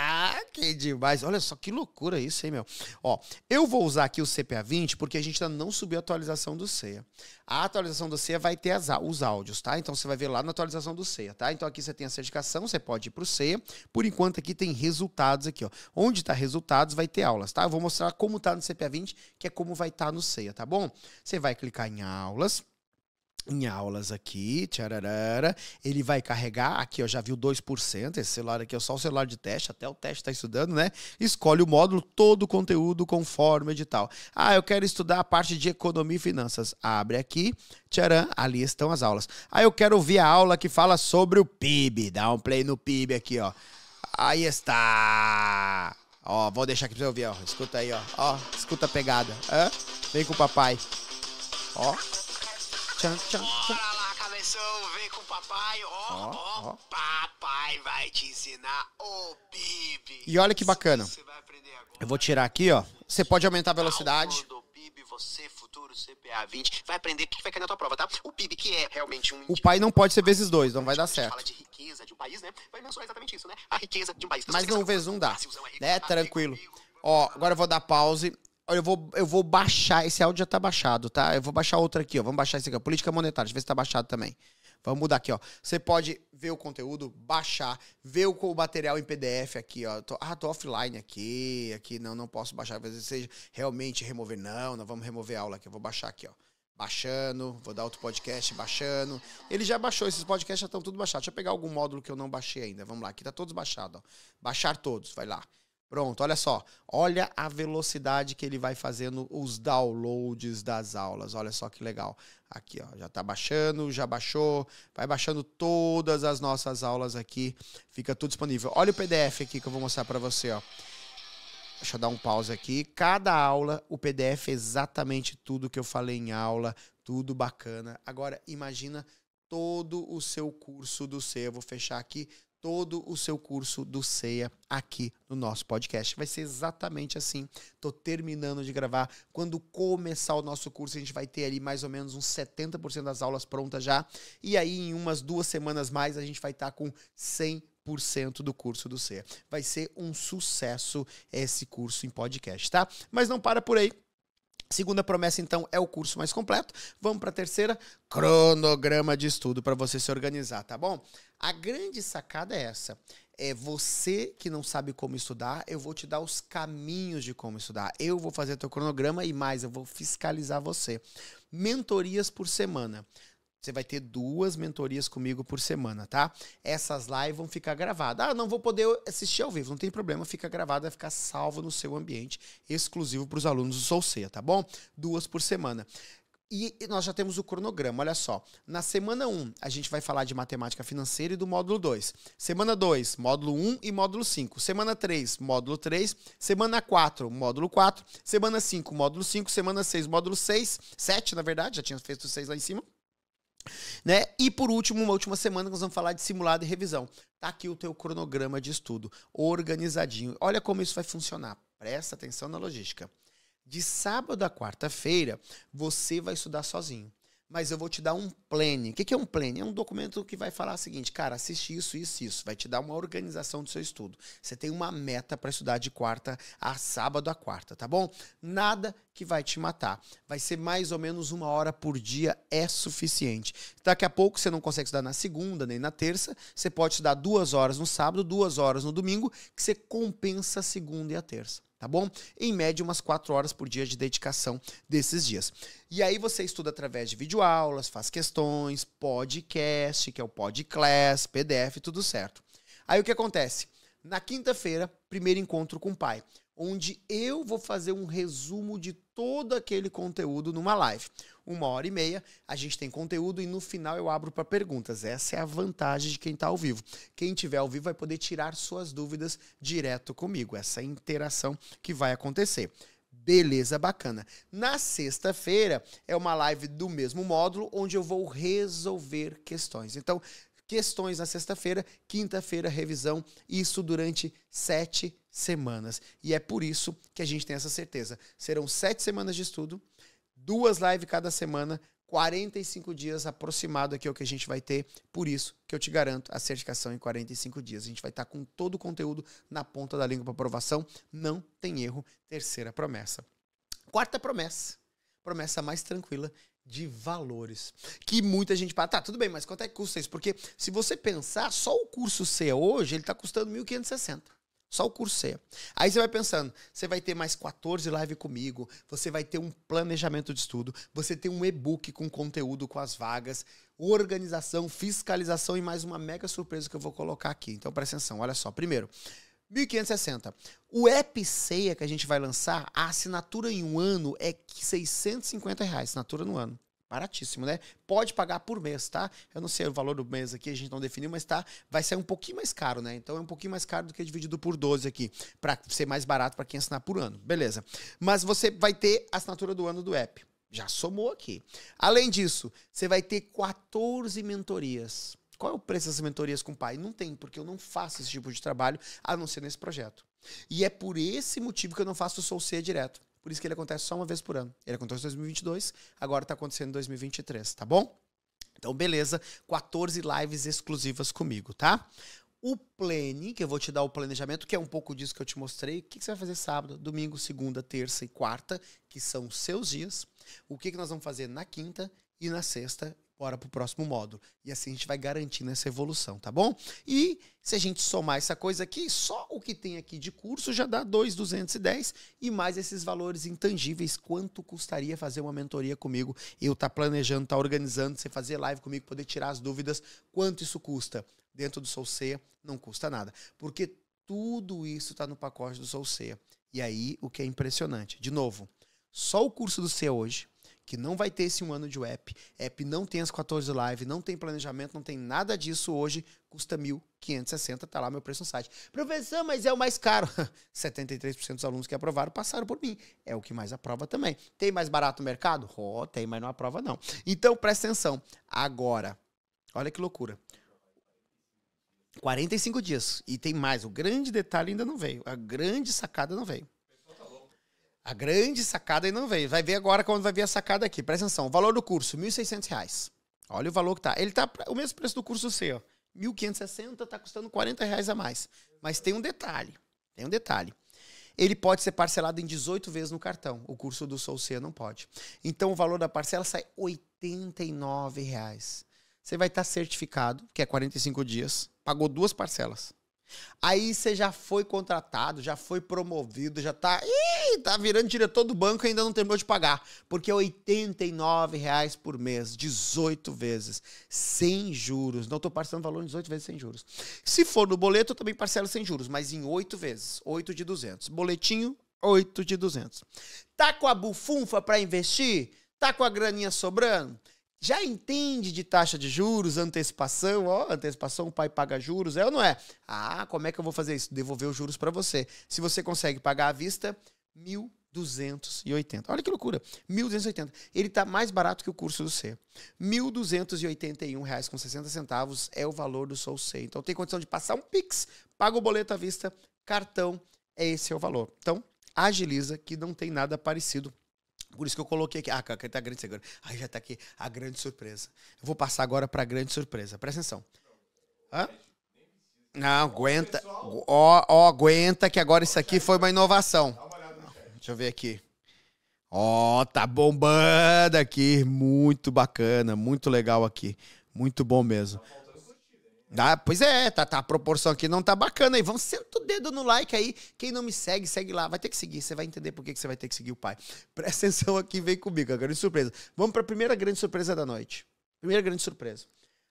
S10: que demais. Olha só que loucura isso, hein, meu? Ó, eu vou usar aqui o CPA 20 porque a gente ainda não subiu a atualização do CEA. A atualização do CEA vai ter as, os áudios, tá? Então você vai ver lá na atualização do CEA, tá? Então aqui você tem a certificação, você pode ir pro CEA. Por enquanto aqui tem resultados aqui, ó. Onde tá resultados vai ter aulas, tá? Eu vou mostrar como tá no CPA 20, que é como vai estar tá no CEA, tá bom? Você vai clicar em aulas em aulas aqui, tchararara, ele vai carregar, aqui ó, já viu 2%, esse celular aqui é só o celular de teste, até o teste está estudando, né? Escolhe o módulo, todo o conteúdo conforme o edital. Ah, eu quero estudar a parte de economia e finanças. Abre aqui, tcharam, ali estão as aulas. Ah, eu quero ouvir a aula que fala sobre o PIB, dá um play no PIB aqui, ó. Aí está. Ó, vou deixar aqui pra você ouvir, ó. Escuta aí, ó. Ó, escuta a pegada. Hã? Vem com o papai. Ó. Tchan, tchan, tchan.
S11: Bora lá, cabeção, vem com o papai, ó,
S10: Ó.
S11: Papai vai te ensinar o.
S10: E olha que bacana. Eu vou tirar aqui, ó. Você pode aumentar a velocidade.
S11: PIB, você, futuro CPA 20, vai aprender o que vai cair na tua prova, tá? O PIB, que é realmente um
S10: O pai não pode ser vezes dois, não vai dar certo.
S11: fala de riqueza de um país, né? Vai mensurar exatamente isso, né? A riqueza de um país.
S10: Mas não vezes um dá.
S11: É
S10: Né?
S11: tá?
S10: Tranquilo. Ó, agora eu vou dar pause. Olha, Eu vou, eu vou baixar. Esse áudio já tá baixado, tá? Eu vou baixar outro aqui, ó. Vamos baixar esse aqui, ó. Política monetária. Deixa eu ver se tá baixado também. Vamos mudar aqui, ó. Você pode ver o conteúdo, baixar, ver o, o material em PDF aqui, ó. Tô- ah, tô offline aqui. Aqui não, não posso baixar. Às vezes seja realmente remover. Não, não vamos remover a aula aqui. Eu vou baixar aqui, ó. Baixando, vou dar outro podcast, baixando. Ele já baixou, esses podcasts já estão tudo baixados. Deixa eu pegar algum módulo que eu não baixei ainda. Vamos lá, aqui tá todos baixados, ó. Baixar todos, vai lá. Pronto, olha só. Olha a velocidade que ele vai fazendo os downloads das aulas. Olha só que legal. Aqui, ó, já tá baixando, já baixou. Vai baixando todas as nossas aulas aqui. Fica tudo disponível. Olha o PDF aqui que eu vou mostrar para você, ó. Deixa eu dar um pause aqui. Cada aula, o PDF é exatamente tudo que eu falei em aula, tudo bacana. Agora, imagina todo o seu curso do CEA. Eu vou fechar aqui todo o seu curso do CEA aqui no nosso podcast. Vai ser exatamente assim. Tô terminando de gravar. Quando começar o nosso curso, a gente vai ter ali mais ou menos uns 70% das aulas prontas já. E aí, em umas duas semanas mais, a gente vai estar com 100% do curso do CEA. Vai ser um sucesso esse curso em podcast, tá? Mas não para por aí. Segunda promessa, então, é o curso mais completo. Vamos para a terceira, cronograma de estudo para você se organizar, tá bom? A grande sacada é essa. É você que não sabe como estudar, eu vou te dar os caminhos de como estudar. Eu vou fazer teu cronograma e mais, eu vou fiscalizar você. Mentorias por semana. Você vai ter duas mentorias comigo por semana, tá? Essas lives vão ficar gravadas. Ah, não vou poder assistir ao vivo, não tem problema, fica gravado, vai ficar salvo no seu ambiente, exclusivo para os alunos do Solceia, tá bom? Duas por semana. E nós já temos o cronograma, olha só. Na semana 1, a gente vai falar de matemática financeira e do módulo 2. Semana 2, módulo 1 e módulo 5. Semana 3, módulo 3. Semana 4, módulo 4. Semana 5, módulo 5. Semana 6, módulo 6. 7, na verdade, já tinha feito 6 lá em cima. Né? E por último, uma última semana, nós vamos falar de simulado e revisão. Tá aqui o teu cronograma de estudo, organizadinho. Olha como isso vai funcionar. Presta atenção na logística. De sábado a quarta-feira, você vai estudar sozinho. Mas eu vou te dar um plane. O que é um plane? É um documento que vai falar o seguinte, cara, assiste isso, isso, isso. Vai te dar uma organização do seu estudo. Você tem uma meta para estudar de quarta a sábado a quarta, tá bom? Nada que vai te matar. Vai ser mais ou menos uma hora por dia, é suficiente. Daqui a pouco você não consegue estudar na segunda nem na terça. Você pode estudar duas horas no sábado, duas horas no domingo, que você compensa a segunda e a terça tá bom? Em média, umas 4 horas por dia de dedicação desses dias. E aí você estuda através de videoaulas, faz questões, podcast, que é o podcast, PDF, tudo certo. Aí o que acontece? Na quinta-feira, primeiro encontro com o pai, onde eu vou fazer um resumo de todo aquele conteúdo numa live uma hora e meia, a gente tem conteúdo e no final eu abro para perguntas. Essa é a vantagem de quem está ao vivo. Quem estiver ao vivo vai poder tirar suas dúvidas direto comigo. Essa é interação que vai acontecer. Beleza, bacana. Na sexta-feira é uma live do mesmo módulo onde eu vou resolver questões. Então, questões na sexta-feira, quinta-feira, revisão, isso durante sete semanas. E é por isso que a gente tem essa certeza. Serão sete semanas de estudo duas lives cada semana, 45 dias aproximado aqui é o que a gente vai ter. Por isso que eu te garanto a certificação em 45 dias. A gente vai estar com todo o conteúdo na ponta da língua para aprovação. Não tem erro. Terceira promessa. Quarta promessa. Promessa mais tranquila de valores. Que muita gente fala, tá, tudo bem, mas quanto é que custa isso? Porque se você pensar, só o curso C hoje, ele está custando 1.560. Só o curso C. Aí você vai pensando, você vai ter mais 14 lives comigo, você vai ter um planejamento de estudo, você tem um e-book com conteúdo com as vagas, organização, fiscalização e mais uma mega surpresa que eu vou colocar aqui. Então presta atenção, olha só. Primeiro, 1.560. O app Ceia que a gente vai lançar, a assinatura em um ano é 650 reais, assinatura no ano. Baratíssimo, né? Pode pagar por mês, tá? Eu não sei o valor do mês aqui, a gente não definiu, mas tá, vai ser um pouquinho mais caro, né? Então é um pouquinho mais caro do que dividido por 12 aqui, para ser mais barato para quem assinar por ano. Beleza. Mas você vai ter a assinatura do ano do app. Já somou aqui. Além disso, você vai ter 14 mentorias. Qual é o preço dessas mentorias com o pai? Não tem, porque eu não faço esse tipo de trabalho, a não ser nesse projeto. E é por esse motivo que eu não faço o Soul C direto. Por isso que ele acontece só uma vez por ano. Ele aconteceu em 2022, agora está acontecendo em 2023, tá bom? Então, beleza, 14 lives exclusivas comigo, tá? O plane, que eu vou te dar o planejamento, que é um pouco disso que eu te mostrei. O que, você vai fazer sábado, domingo, segunda, terça e quarta, que são seus dias. O que, que nós vamos fazer na quinta e na sexta bora pro próximo módulo. E assim a gente vai garantindo essa evolução, tá bom? E se a gente somar essa coisa aqui, só o que tem aqui de curso já dá 2,210 e mais esses valores intangíveis. Quanto custaria fazer uma mentoria comigo? Eu tá planejando, tá organizando, você fazer live comigo, poder tirar as dúvidas. Quanto isso custa? Dentro do Solceia não custa nada, porque tudo isso tá no pacote do Solceia. E aí o que é impressionante, de novo, só o curso do C hoje que não vai ter esse um ano de app. App não tem as 14 live, não tem planejamento, não tem nada disso hoje, custa 1.560, tá lá meu preço no site. Professor, mas é o mais caro. 73% dos alunos que aprovaram passaram por mim. É o que mais aprova também. Tem mais barato no mercado? Oh, tem, mas não aprova não. Então, presta atenção. Agora, olha que loucura. 45 dias. E tem mais. O grande detalhe ainda não veio. A grande sacada não veio. A grande sacada aí não veio. Vai ver agora quando vai ver a sacada aqui. Presta atenção. O valor do curso, R$ 1.600. Olha o valor que tá. Ele tá o mesmo preço do curso ó. 1.560 tá custando 40 reais a mais. Mas tem um detalhe. Tem um detalhe. Ele pode ser parcelado em 18 vezes no cartão. O curso do Soul C não pode. Então o valor da parcela sai 89 reais. Você vai estar certificado, que é 45 dias. Pagou duas parcelas. Aí você já foi contratado, já foi promovido, já tá, ih, tá virando diretor do banco e ainda não terminou de pagar, porque é R$ reais por mês, 18 vezes, sem juros. Não estou parcelando valor em 18 vezes sem juros. Se for no boleto, eu também parcelo sem juros, mas em 8 vezes, 8 de 200. Boletinho, 8 de 200. Tá com a bufunfa para investir? Tá com a graninha sobrando? Já entende de taxa de juros, antecipação, ó, antecipação, o pai paga juros, é ou não é? Ah, como é que eu vou fazer isso? Devolver os juros para você. Se você consegue pagar à vista, mil 1.280. Olha que loucura. 1.280. Ele está mais barato que o curso do C. R$ 1.281,60 é o valor do Soul C. Então tem condição de passar um Pix, paga o boleto à vista, cartão, esse é o valor. Então, agiliza que não tem nada parecido. Por isso que eu coloquei aqui. Ah, cara, tá grande agora. Aí já tá aqui a grande surpresa. Eu vou passar agora para a grande surpresa. Presta atenção. Hã? Não, aguenta. Ó, ó, aguenta que agora isso aqui foi uma inovação. Deixa eu ver aqui. Ó, tá bombando aqui. Muito bacana, muito legal aqui. Muito bom mesmo. Ah, pois é, tá, tá, a proporção aqui não tá bacana aí. Vamos senta o dedo no like aí. Quem não me segue, segue lá. Vai ter que seguir. Você vai entender por que que você vai ter que seguir o pai. Presta atenção aqui, vem comigo. A grande surpresa. Vamos para a primeira grande surpresa da noite. Primeira grande surpresa.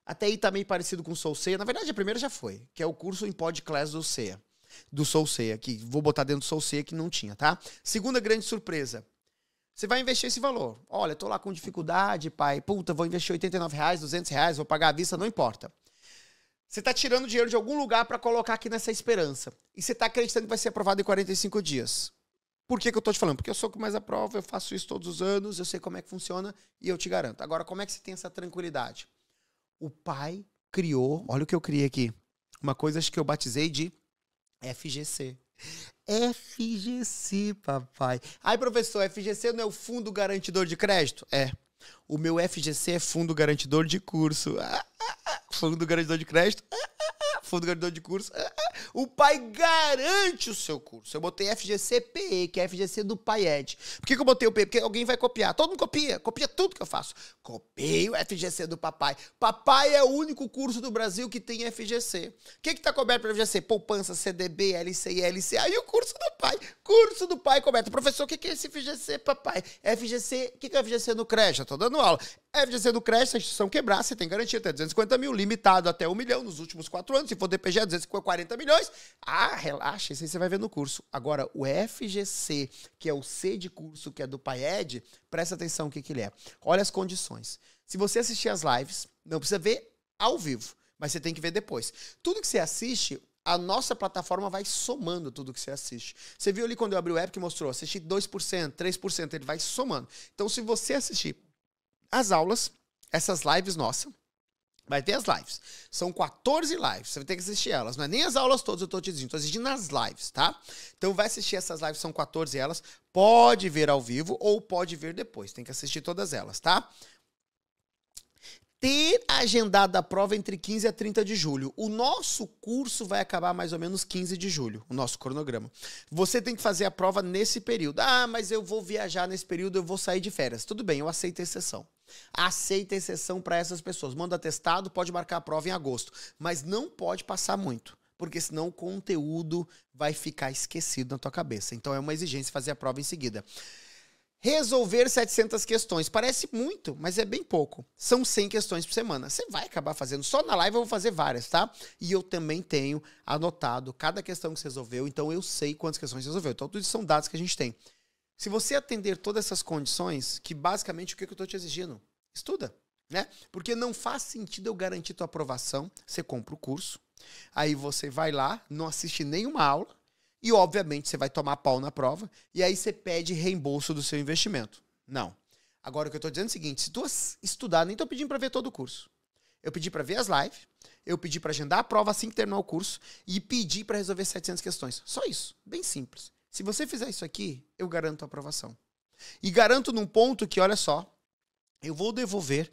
S10: Até aí tá meio parecido com o Soul Ceia. Na verdade, a primeira já foi, que é o curso em podcast do Ceia. Do Soul Ceia, que vou botar dentro do Soul Ceia que não tinha, tá? Segunda grande surpresa. Você vai investir esse valor. Olha, tô lá com dificuldade, pai. Puta, vou investir 89 reais, 200 reais, vou pagar à vista, não importa. Você está tirando dinheiro de algum lugar para colocar aqui nessa esperança. E você está acreditando que vai ser aprovado em 45 dias. Por que, que eu estou te falando? Porque eu sou o que mais aprova, eu faço isso todos os anos, eu sei como é que funciona e eu te garanto. Agora, como é que você tem essa tranquilidade? O pai criou, olha o que eu criei aqui, uma coisa que eu batizei de FGC. FGC, papai. Ai, professor, FGC não é o Fundo Garantidor de Crédito? É. O meu FGC é Fundo Garantidor de Curso. Ah, ah, ah. Fundo Garantidor de Crédito. Fundo Garantidor de Curso. O pai garante o seu curso. Eu botei FGC PE, que é FGC do pai Ed. Por que, que eu botei o PE? Porque alguém vai copiar. Todo mundo copia. Copia tudo que eu faço. Copiei o FGC do papai. Papai é o único curso do Brasil que tem FGC. O que está coberto pelo FGC? Poupança, CDB, LCI, LCA e o curso do pai. Curso do pai coberto. Professor, o que, que é esse FGC, papai? FGC, o que, que é FGC no creche? Eu dando aula. FGC do creche, se a instituição quebrar, você tem garantia até 250 mil, limitado até 1 milhão nos últimos quatro anos. Se for DPG, 240 milhões. Ah, relaxa, isso aí você vai ver no curso. Agora, o FGC, que é o C de curso, que é do PAED, presta atenção o que, que ele é. Olha as condições. Se você assistir as lives, não precisa ver ao vivo, mas você tem que ver depois. Tudo que você assiste, a nossa plataforma vai somando tudo que você assiste. Você viu ali quando eu abri o app que mostrou, assistir 2%, 3%, ele vai somando. Então, se você assistir as aulas, essas lives nossas, vai ter as lives. São 14 lives, você vai ter que assistir elas. Não é nem as aulas todas, eu tô te dizendo, tô assistindo as lives, tá? Então vai assistir essas lives, são 14 elas. Pode ver ao vivo ou pode ver depois, tem que assistir todas elas, tá? ter agendado a prova entre 15 a 30 de julho. O nosso curso vai acabar mais ou menos 15 de julho, o nosso cronograma. Você tem que fazer a prova nesse período. Ah, mas eu vou viajar nesse período, eu vou sair de férias. Tudo bem, eu aceito a exceção. Aceita exceção para essas pessoas. Manda atestado, pode marcar a prova em agosto, mas não pode passar muito porque senão o conteúdo vai ficar esquecido na tua cabeça. Então é uma exigência fazer a prova em seguida. Resolver 700 questões. Parece muito, mas é bem pouco. São 100 questões por semana. Você vai acabar fazendo. Só na live eu vou fazer várias, tá? E eu também tenho anotado cada questão que você resolveu. Então eu sei quantas questões você resolveu. Então tudo isso são dados que a gente tem. Se você atender todas essas condições, que basicamente o que eu estou te exigindo? Estuda, né? Porque não faz sentido eu garantir tua aprovação. Você compra o curso, aí você vai lá, não assiste nenhuma aula, e, obviamente, você vai tomar pau na prova e aí você pede reembolso do seu investimento. Não. Agora, o que eu estou dizendo é o seguinte: se tu estudar, nem estou pedindo para ver todo o curso. Eu pedi para ver as lives, eu pedi para agendar a prova assim que terminar o curso e pedi para resolver 700 questões. Só isso. Bem simples. Se você fizer isso aqui, eu garanto a aprovação. E garanto num ponto que, olha só, eu vou devolver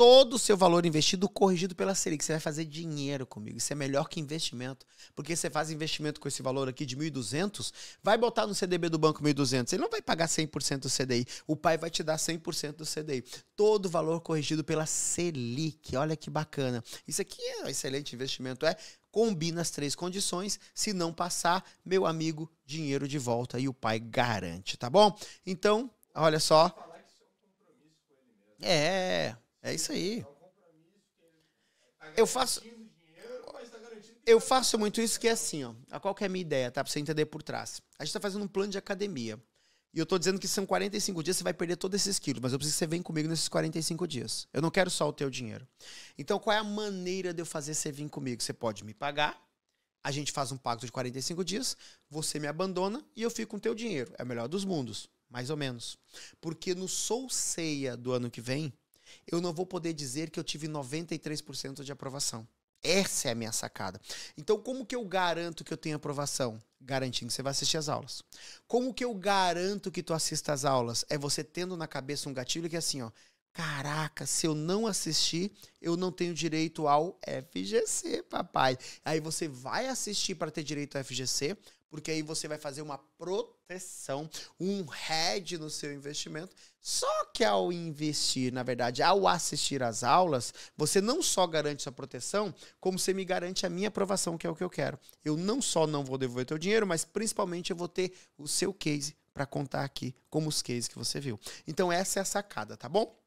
S10: todo o seu valor investido corrigido pela Selic. Você vai fazer dinheiro comigo. Isso é melhor que investimento. Porque você faz investimento com esse valor aqui de 1.200, vai botar no CDB do banco 1.200. Ele não vai pagar 100% do CDI. O pai vai te dar 100% do CDI. Todo o valor corrigido pela Selic. Olha que bacana. Isso aqui é um excelente investimento. É combina as três condições. Se não passar, meu amigo, dinheiro de volta. E o pai garante, tá bom? Então, olha só. É, é isso aí. Eu faço. Eu faço muito isso que é assim, ó. Qual que é a minha ideia, tá? Pra você entender por trás. A gente tá fazendo um plano de academia. E eu tô dizendo que são 45 dias, você vai perder todos esses quilos, mas eu preciso que você venha comigo nesses 45 dias. Eu não quero só o teu dinheiro. Então, qual é a maneira de eu fazer você vir comigo? Você pode me pagar A gente faz um pacto de 45 dias, você me abandona e eu fico com teu dinheiro. É o melhor dos mundos, mais ou menos. Porque no Sou Ceia do ano que vem, eu não vou poder dizer que eu tive 93% de aprovação. Essa é a minha sacada. Então, como que eu garanto que eu tenho aprovação? Garantindo que você vai assistir as aulas. Como que eu garanto que tu assista as aulas? É você tendo na cabeça um gatilho que é assim, ó. Caraca, se eu não assistir, eu não tenho direito ao FGC, papai. Aí você vai assistir para ter direito ao FGC, porque aí você vai fazer uma proteção, um hedge no seu investimento. Só que ao investir, na verdade, ao assistir às aulas, você não só garante sua proteção, como você me garante a minha aprovação, que é o que eu quero. Eu não só não vou devolver teu dinheiro, mas principalmente eu vou ter o seu case para contar aqui como os cases que você viu. Então essa é a sacada, tá bom?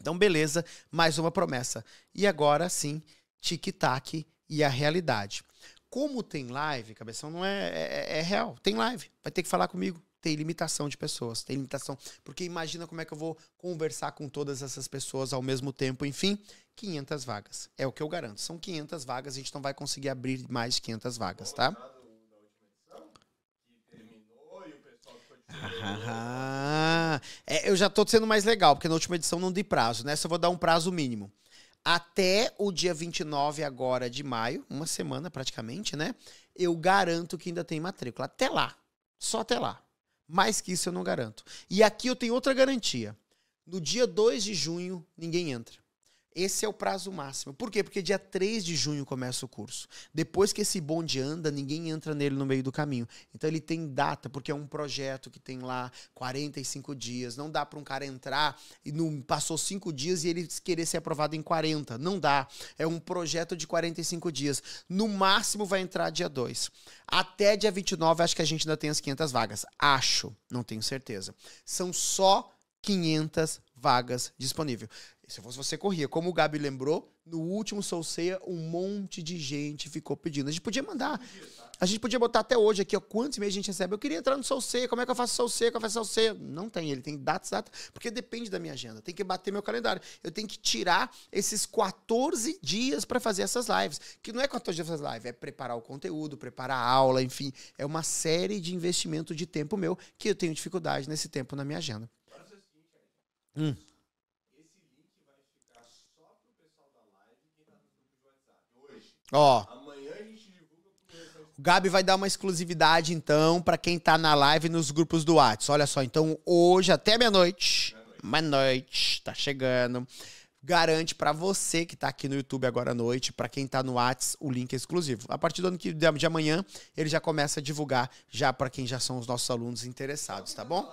S10: Então beleza, mais uma promessa. E agora sim, tic-tac e a realidade. Como tem live, cabeção não é, é, é real. Tem live. Vai ter que falar comigo. Tem limitação de pessoas. Tem limitação. Porque imagina como é que eu vou conversar com todas essas pessoas ao mesmo tempo. Enfim, 500 vagas. É o que eu garanto. São 500 vagas. A gente não vai conseguir abrir mais de 500 vagas, tá? Ah, é, eu já tô sendo mais legal, porque na última edição não dei prazo. Nessa eu vou dar um prazo mínimo até o dia 29 agora de maio, uma semana praticamente, né? Eu garanto que ainda tem matrícula. Até lá. Só até lá. Mais que isso eu não garanto. E aqui eu tenho outra garantia. No dia 2 de junho, ninguém entra. Esse é o prazo máximo. Por quê? Porque dia 3 de junho começa o curso. Depois que esse bonde anda, ninguém entra nele no meio do caminho. Então ele tem data, porque é um projeto que tem lá 45 dias. Não dá para um cara entrar e não passou 5 dias e ele querer ser aprovado em 40. Não dá. É um projeto de 45 dias. No máximo vai entrar dia 2. Até dia 29, acho que a gente ainda tem as 500 vagas. Acho, não tenho certeza. São só 500 vagas disponíveis. Se fosse você, corria. Como o Gabi lembrou, no último Soul Ceia, um monte de gente ficou pedindo. A gente podia mandar. A gente podia botar até hoje aqui, ó, quantos meses a gente recebe. Eu queria entrar no Soul Ceia, como é que eu faço Soul Ceia, como é que eu faço Soul Ceia? Não tem, ele tem datas, datas, porque depende da minha agenda. Tem que bater meu calendário. Eu tenho que tirar esses 14 dias para fazer essas lives. Que não é 14 dias para fazer live, é preparar o conteúdo, preparar a aula, enfim. É uma série de investimento de tempo meu que eu tenho dificuldade nesse tempo na minha agenda. Hum. Ó. O Gabi vai dar uma exclusividade, então, para quem tá na live nos grupos do WhatsApp. Olha só, então, hoje até meia-noite. Meia-noite, tá chegando. Garante para você que tá aqui no YouTube agora à noite, para quem tá no WhatsApp, o link é exclusivo. A partir do ano que de amanhã, ele já começa a divulgar já para quem já são os nossos alunos interessados, tá bom?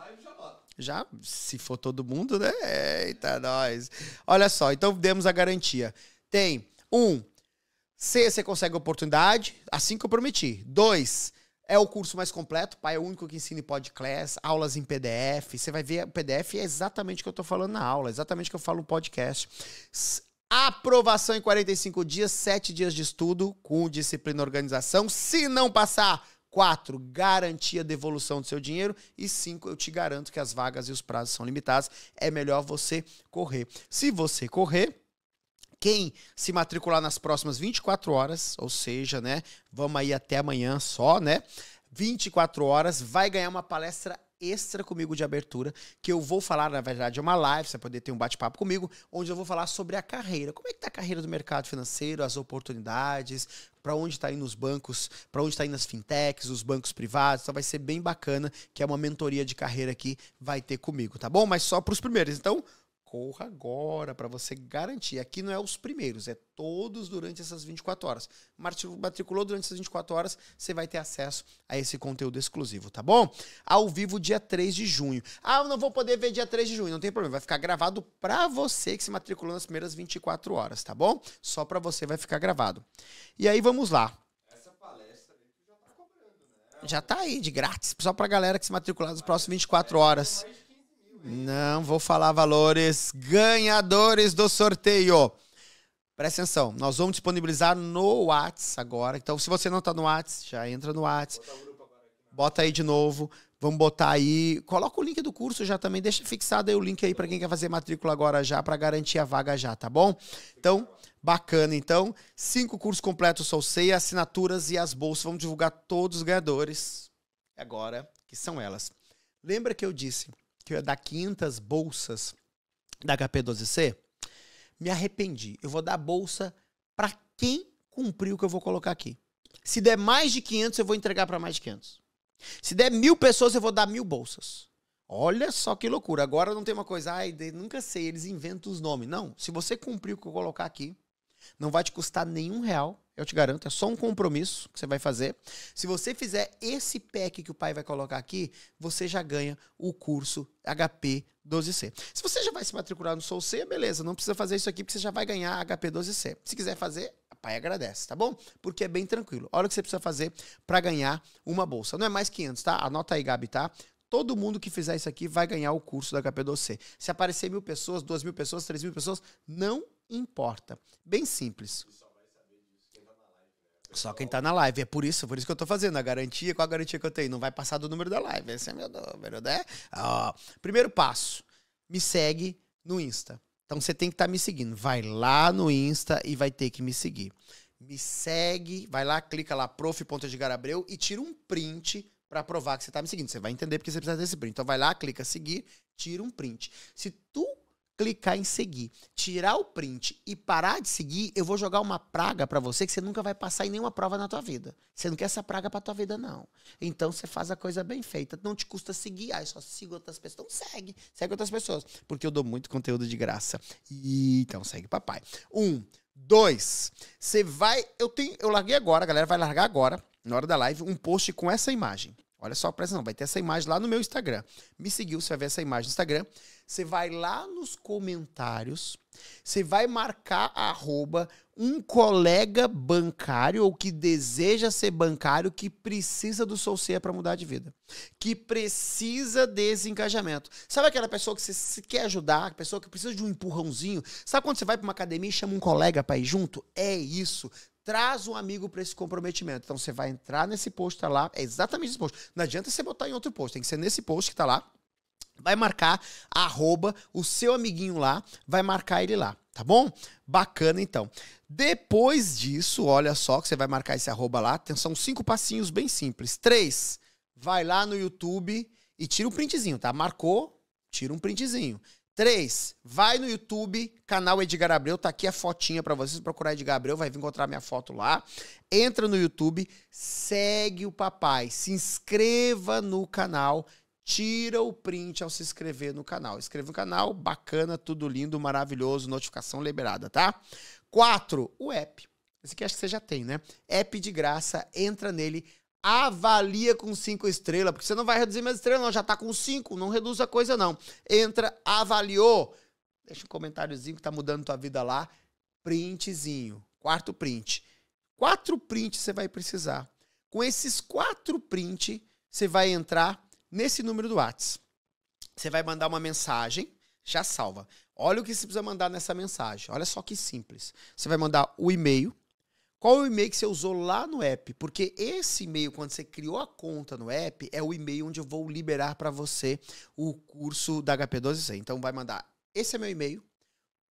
S10: Já, se for todo mundo, né? Eita, nós. Olha só, então demos a garantia. Tem um C, você consegue oportunidade, assim que eu prometi. Dois, é o curso mais completo. Pai é o único que ensina em podcast, aulas em PDF. Você vai ver, o PDF é exatamente o que eu estou falando na aula, exatamente o que eu falo no podcast. Aprovação em 45 dias, 7 dias de estudo com disciplina e organização. Se não passar, 4. Garantia devolução do seu dinheiro. E 5. Eu te garanto que as vagas e os prazos são limitados. É melhor você correr. Se você correr, quem se matricular nas próximas 24 horas, ou seja, né, vamos aí até amanhã só, né? 24 horas, vai ganhar uma palestra extra comigo de abertura, que eu vou falar, na verdade, é uma live, você vai poder ter um bate-papo comigo, onde eu vou falar sobre a carreira. Como é que tá a carreira do mercado financeiro, as oportunidades, para onde está indo os bancos, para onde está indo as fintechs, os bancos privados. Então vai ser bem bacana, que é uma mentoria de carreira que vai ter comigo, tá bom? Mas só para os primeiros. Então, corra agora para você garantir. Aqui não é os primeiros, é todos durante essas 24 horas. Matriculou durante essas 24 horas, você vai ter acesso a esse conteúdo exclusivo, tá bom? Ao vivo dia 3 de junho. Ah, eu não vou poder ver dia 3 de junho, não tem problema, vai ficar gravado para você que se matriculou nas primeiras 24 horas, tá bom? Só para você vai ficar gravado. E aí vamos lá. Essa palestra já tá cobrando, né? Já tá aí de grátis, só pra galera que se matricular nas próximas 24 horas. Não vou falar valores. Ganhadores do sorteio. Presta atenção, nós vamos disponibilizar no Whats agora. Então, se você não está no Whats, já entra no Whats. Bota aí de novo. Vamos botar aí. Coloca o link do curso já também. Deixa fixado aí o link aí para quem quer fazer matrícula agora já, para garantir a vaga já, tá bom? Então, Bacana, então. Cinco cursos completos Sou Ceia, assinaturas e as bolsas. Vamos divulgar todos os ganhadores. Agora, que são elas. Lembra que eu disse que eu ia dar 500 bolsas da HP12C? Me arrependi. Eu vou dar bolsa para quem cumprir o que eu vou colocar aqui. Se der mais de 500, eu vou entregar para mais de 500. Se der mil pessoas, eu vou dar mil bolsas. Olha só que loucura. Agora não tem uma coisa, ai, nunca sei, eles inventam os nomes. Não, se você cumprir o que eu colocar aqui, não vai te custar nenhum real, eu te garanto, é só um compromisso que você vai fazer. Se você fizer esse pack que o pai vai colocar aqui, você já ganha o curso HP 12C. Se você já vai se matricular no Soul C, beleza, não precisa fazer isso aqui porque você já vai ganhar HP 12C. Se quiser fazer, a pai agradece, tá bom? Porque é bem tranquilo. Olha o que você precisa fazer para ganhar uma bolsa. Não é mais 500, tá? Anota aí, Gabi, tá? Todo mundo que fizer isso aqui vai ganhar o curso da HP 12C. Se aparecer mil pessoas, duas mil pessoas, três mil pessoas, não importa. Bem simples. Só quem tá na live. É por isso, por isso que eu tô fazendo. A garantia, qual a garantia que eu tenho? Não vai passar do número da live. Esse é meu número, né? Ó, primeiro passo. Me segue no Insta. Então você tem que estar tá me seguindo. Vai lá no Insta e vai ter que me seguir. Me segue, vai lá, clica lá, prof.edgarabreu e tira um print para provar que você tá me seguindo. Você vai entender porque você precisa desse print. Então vai lá, clica seguir, tira um print. Se tu clicar em seguir, tirar o print e parar de seguir, eu vou jogar uma praga para você que você nunca vai passar em nenhuma prova na tua vida. Você não quer essa praga pra tua vida, não. Então você faz a coisa bem feita. Não te custa seguir. Ah, só sigo outras pessoas. Então segue. Segue outras pessoas. Porque eu dou muito conteúdo de graça. E, então segue papai. Um. Dois. Você vai. Eu tenho. Eu larguei agora, a galera vai largar agora, na hora da live, um post com essa imagem. Olha só, presta não, vai ter essa imagem lá no meu Instagram. Me seguiu, você vai ver essa imagem no Instagram. Você vai lá nos comentários, você vai marcar arroba um colega bancário ou que deseja ser bancário que precisa do Solceia para mudar de vida. Que precisa desse engajamento. Sabe aquela pessoa que você quer ajudar, pessoa que precisa de um empurrãozinho? Sabe quando você vai para uma academia e chama um colega para ir junto? É isso traz um amigo para esse comprometimento. Então você vai entrar nesse post, tá lá, é exatamente esse post. Não adianta você botar em outro post, tem que ser nesse post que tá lá. Vai marcar arroba o seu amiguinho lá, vai marcar ele lá, tá bom? Bacana então. Depois disso, olha só que você vai marcar esse arroba lá, são cinco passinhos bem simples. Três, vai lá no YouTube e tira um printzinho, tá? Marcou, tira um printzinho. Três, vai no YouTube, canal Edgar Abreu, tá aqui a fotinha para vocês, procurar Edgar Abreu, vai encontrar minha foto lá. Entra no YouTube, segue o papai, se inscreva no canal, tira o print ao se inscrever no canal. Inscreva no canal, bacana, tudo lindo, maravilhoso, notificação liberada, tá? Quatro, o app. Esse aqui acho que você já tem, né? App de graça, entra nele, avalia com cinco estrelas, porque você não vai reduzir mais estrelas, não, já tá com cinco, não reduz a coisa não. Entra, avaliou, deixa um comentáriozinho que tá mudando tua vida lá, printzinho, quarto print. Quatro prints você vai precisar. Com esses quatro prints, você vai entrar nesse número do WhatsApp. Você vai mandar uma mensagem, já salva. Olha o que você precisa mandar nessa mensagem. Olha só que simples. Você vai mandar o e-mail, qual o e-mail que você usou lá no app? Porque esse e-mail, quando você criou a conta no app, é o e-mail onde eu vou liberar para você o curso da HP12C. Então vai mandar, esse é meu e-mail,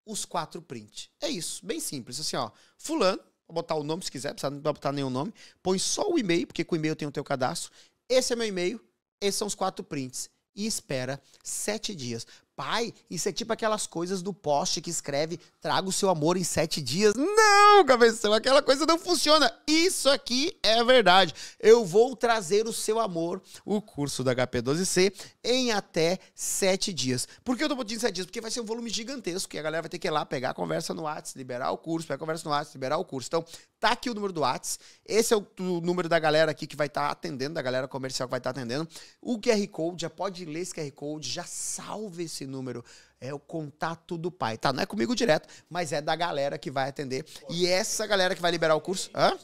S10: os quatro prints. É isso, bem simples. Assim, ó, fulano, vou botar o nome se quiser, precisa não botar nenhum nome. Põe só o e-mail, porque com o e-mail tem o teu cadastro. Esse é meu e-mail, esses são os quatro prints. E espera sete dias. Pai, isso é tipo aquelas coisas do poste que escreve traga o seu amor em sete dias. Não, cabeção, aquela coisa não funciona. Isso aqui é verdade. Eu vou trazer o seu amor, o curso da HP12C, em até sete dias. Por que eu tô botando sete dias? Porque vai ser um volume gigantesco e a galera vai ter que ir lá pegar a conversa no WhatsApp, liberar o curso, pegar a conversa no WhatsApp, liberar o curso. Então, tá aqui o número do WhatsApp. Esse é o, o número da galera aqui que vai estar tá atendendo, da galera comercial que vai estar tá atendendo. O QR Code, já pode ler esse QR Code, já salve esse número. É o contato do pai. Tá, não é comigo direto, mas é da galera que vai atender. E essa galera que vai liberar o curso. Hã?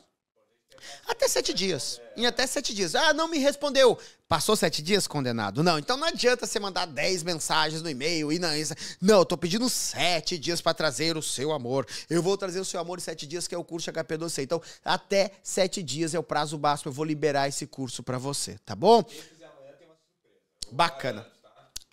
S10: Até sete dias. Em até sete dias. Ah, não me respondeu. Passou sete dias, condenado? Não. Então não adianta você mandar dez mensagens no e-mail e não. Não, eu tô pedindo sete dias para trazer o seu amor. Eu vou trazer o seu amor em sete dias, que é o curso HP Doce. Então, até sete dias é o prazo básico. Eu vou liberar esse curso para você, tá bom? Bacana.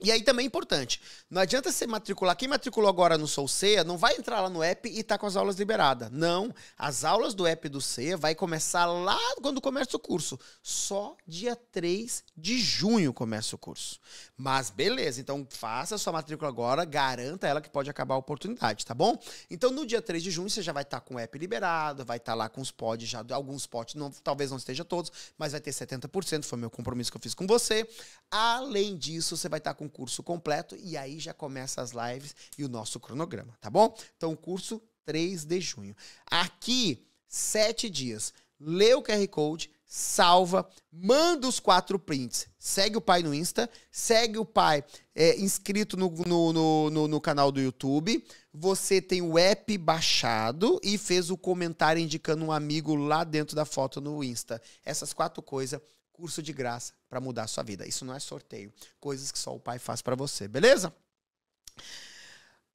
S10: E aí também é importante, não adianta você matricular. Quem matriculou agora no Sou Ceia não vai entrar lá no app e tá com as aulas liberadas. Não, as aulas do app do Ceia vai começar lá quando começa o curso. Só dia 3 de junho começa o curso. Mas beleza, então faça sua matrícula agora, garanta ela que pode acabar a oportunidade, tá bom? Então no dia 3 de junho você já vai estar com o app liberado, vai estar lá com os pods já, alguns pods, não, talvez não esteja todos, mas vai ter 70%, foi meu compromisso que eu fiz com você. Além disso, você vai estar com curso completo e aí já começa as lives e o nosso cronograma, tá bom? Então, curso 3 de junho. Aqui, sete dias. Lê o QR Code, salva, manda os quatro prints. Segue o pai no Insta, segue o pai é, inscrito no, no, no, no, canal do YouTube. Você tem o app baixado e fez o comentário indicando um amigo lá dentro da foto no Insta. Essas quatro coisas curso de graça para mudar a sua vida. Isso não é sorteio, coisas que só o pai faz para você, beleza?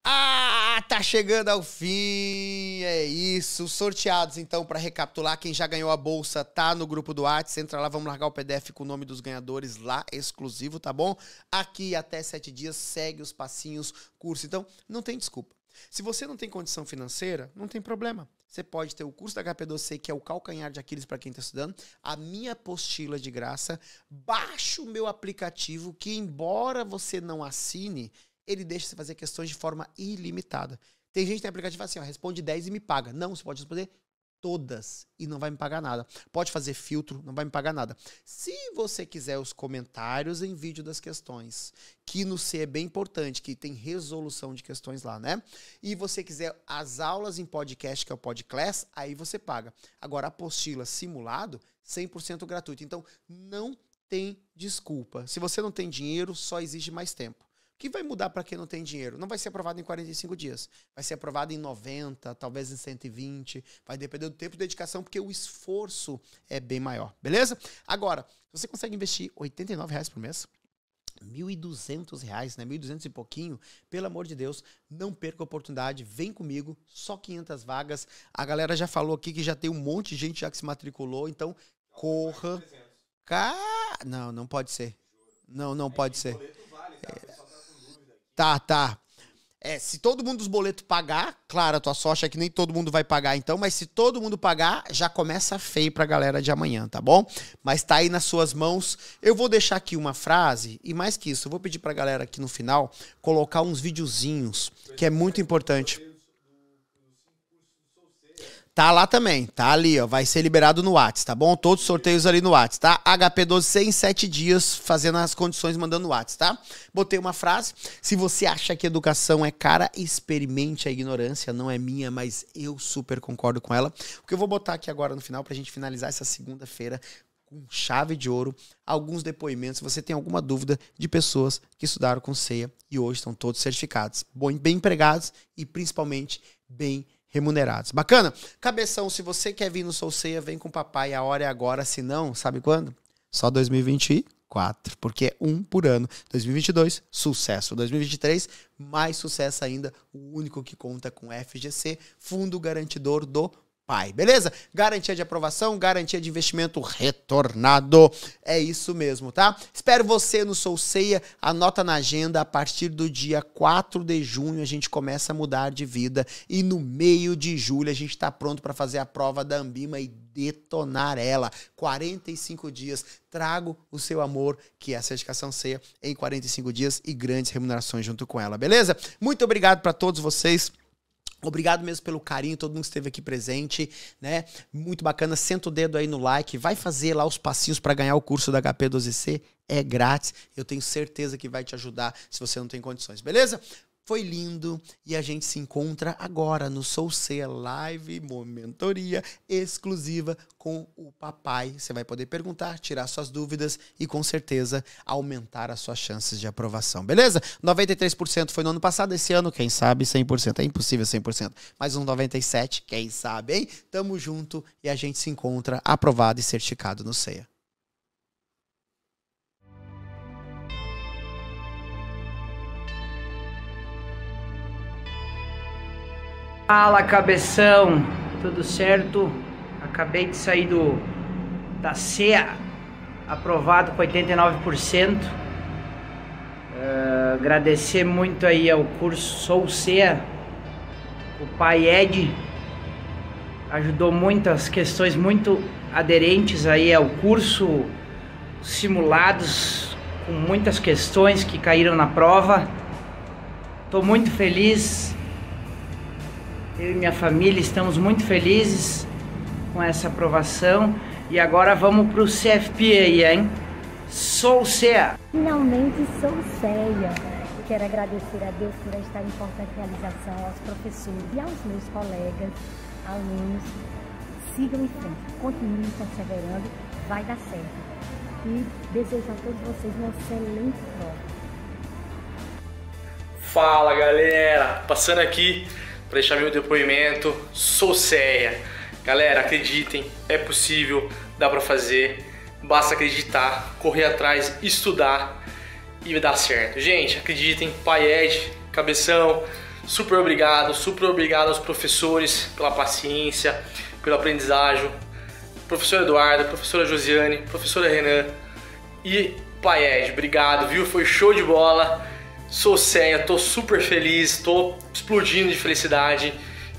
S10: Ah, tá chegando ao fim. É isso. Sorteados, então, para recapitular, quem já ganhou a bolsa tá no grupo do Whats. Entra lá, vamos largar o PDF com o nome dos ganhadores lá, exclusivo, tá bom? Aqui até sete dias, segue os passinhos, curso. Então, não tem desculpa. Se você não tem condição financeira, não tem problema. Você pode ter o curso da HP12C, que é o calcanhar de Aquiles para quem está estudando, a minha apostila de graça. Baixe o meu aplicativo, que embora você não assine, ele deixa você fazer questões de forma ilimitada. Tem gente que tem aplicativo assim, ó, responde 10 e me paga. Não, você pode responder todas e não vai me pagar nada. Pode fazer filtro, não vai me pagar nada. Se você quiser os comentários em vídeo das questões, que no C é bem importante, que tem resolução de questões lá, né? E você quiser as aulas em podcast, que é o Podclass, aí você paga. Agora, apostila simulado, 100% gratuito. Então, não tem desculpa. Se você não tem dinheiro, só exige mais tempo que vai mudar para quem não tem dinheiro? Não vai ser aprovado em 45 dias. Vai ser aprovado em 90, talvez em 120. Vai depender do tempo de dedicação, porque o esforço é bem maior. Beleza? Agora, você consegue investir R$ reais por mês, 1.200 reais, né? 1.200 e pouquinho. Pelo amor de Deus, não perca a oportunidade. Vem comigo, só 500 vagas. A galera já falou aqui que já tem um monte de gente já que se matriculou, então corra. Cá... Não, não pode ser. Não, não pode ser. É, Tá, tá. É, se todo mundo dos boletos pagar, claro, a tua sorte é que nem todo mundo vai pagar então, mas se todo mundo pagar, já começa feio pra galera de amanhã, tá bom? Mas tá aí nas suas mãos. Eu vou deixar aqui uma frase, e mais que isso, eu vou pedir pra galera aqui no final colocar uns videozinhos, que é muito importante. Tá lá também, tá ali, ó. Vai ser liberado no Whats, tá bom? Todos os sorteios ali no Whats, tá? HP12 em 7 dias, fazendo as condições, mandando Whats, tá? Botei uma frase. Se você acha que educação é cara, experimente a ignorância. Não é minha, mas eu super concordo com ela. O que eu vou botar aqui agora no final pra gente finalizar essa segunda-feira com chave de ouro, alguns depoimentos. Se você tem alguma dúvida de pessoas que estudaram com ceia e hoje estão todos certificados, bem empregados e principalmente bem remunerados. Bacana? Cabeção, se você quer vir no Sou Ceia, vem com o papai, a hora é agora, se não, sabe quando? Só 2024, porque é um por ano. 2022, sucesso. 2023, mais sucesso ainda, o único que conta com FGC, Fundo Garantidor do pai, beleza? Garantia de aprovação, garantia de investimento retornado. É isso mesmo, tá? Espero você no Sou. Anota na agenda, a partir do dia 4 de junho a gente começa a mudar de vida e no meio de julho a gente está pronto para fazer a prova da Ambima e detonar ela. 45 dias, trago o seu amor, que é a certificação ceia, em 45 dias e grandes remunerações junto com ela, beleza? Muito obrigado para todos vocês. Obrigado mesmo pelo carinho, todo mundo que esteve aqui presente, né? Muito bacana. Senta o dedo aí no like, vai fazer lá os passinhos para ganhar o curso da HP12C, é grátis. Eu tenho certeza que vai te ajudar se você não tem condições, beleza? Foi lindo e a gente se encontra agora no Sou C Live, mentoria exclusiva com o papai. Você vai poder perguntar, tirar suas dúvidas e com certeza aumentar as suas chances de aprovação, beleza? 93% foi no ano passado, esse ano, quem sabe 100%. É impossível 100%, mas um 97, quem sabe, hein? Tamo junto e a gente se encontra aprovado e certificado no CEA.
S12: Fala cabeção, tudo certo? Acabei de sair do da CEA, aprovado com 89%. Uh, agradecer muito aí ao curso Sou Cea, o pai Ed ajudou muito as questões muito aderentes aí ao curso, simulados com muitas questões que caíram na prova. Estou muito feliz. Eu e minha família estamos muito felizes com essa aprovação. E agora vamos para o CFP aí, hein? Sou CEA.
S13: Finalmente sou CEA. Quero agradecer a Deus por esta importante realização, aos professores e aos meus colegas, alunos. Sigam em frente, continuem perseverando, vai dar certo. E desejo a todos vocês uma excelente prova.
S14: Fala galera, passando aqui para deixar meu depoimento, sou CEA. Galera, acreditem, é possível, dá para fazer, basta acreditar, correr atrás, estudar e dar certo. Gente, acreditem, Pai Ed, Cabeção, super obrigado, super obrigado aos professores pela paciência, pelo aprendizagem, professor Eduardo, professora Josiane, professora Renan e Pai Ed, obrigado, viu? Foi show de bola. Sou Ceia, tô super feliz, tô explodindo de felicidade.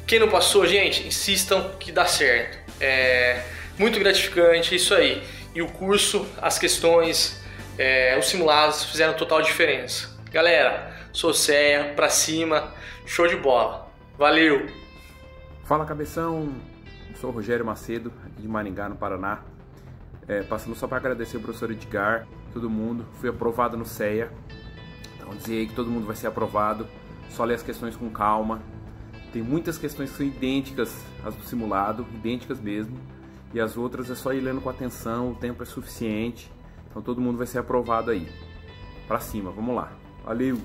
S14: Quem não passou, gente, insistam que dá certo. É muito gratificante, isso aí. E o curso, as questões, é, os simulados fizeram total diferença. Galera, sou Ceia, pra cima, show de bola. Valeu!
S15: Fala cabeção, sou o Rogério Macedo, de Maringá, no Paraná. É, passando só para agradecer o professor Edgar, todo mundo. Fui aprovado no CEA. Então dizer que todo mundo vai ser aprovado. Só ler as questões com calma. Tem muitas questões que são idênticas às do simulado, idênticas mesmo. E as outras é só ir lendo com atenção, o tempo é suficiente. Então todo mundo vai ser aprovado aí. Pra cima, vamos lá. Valeu!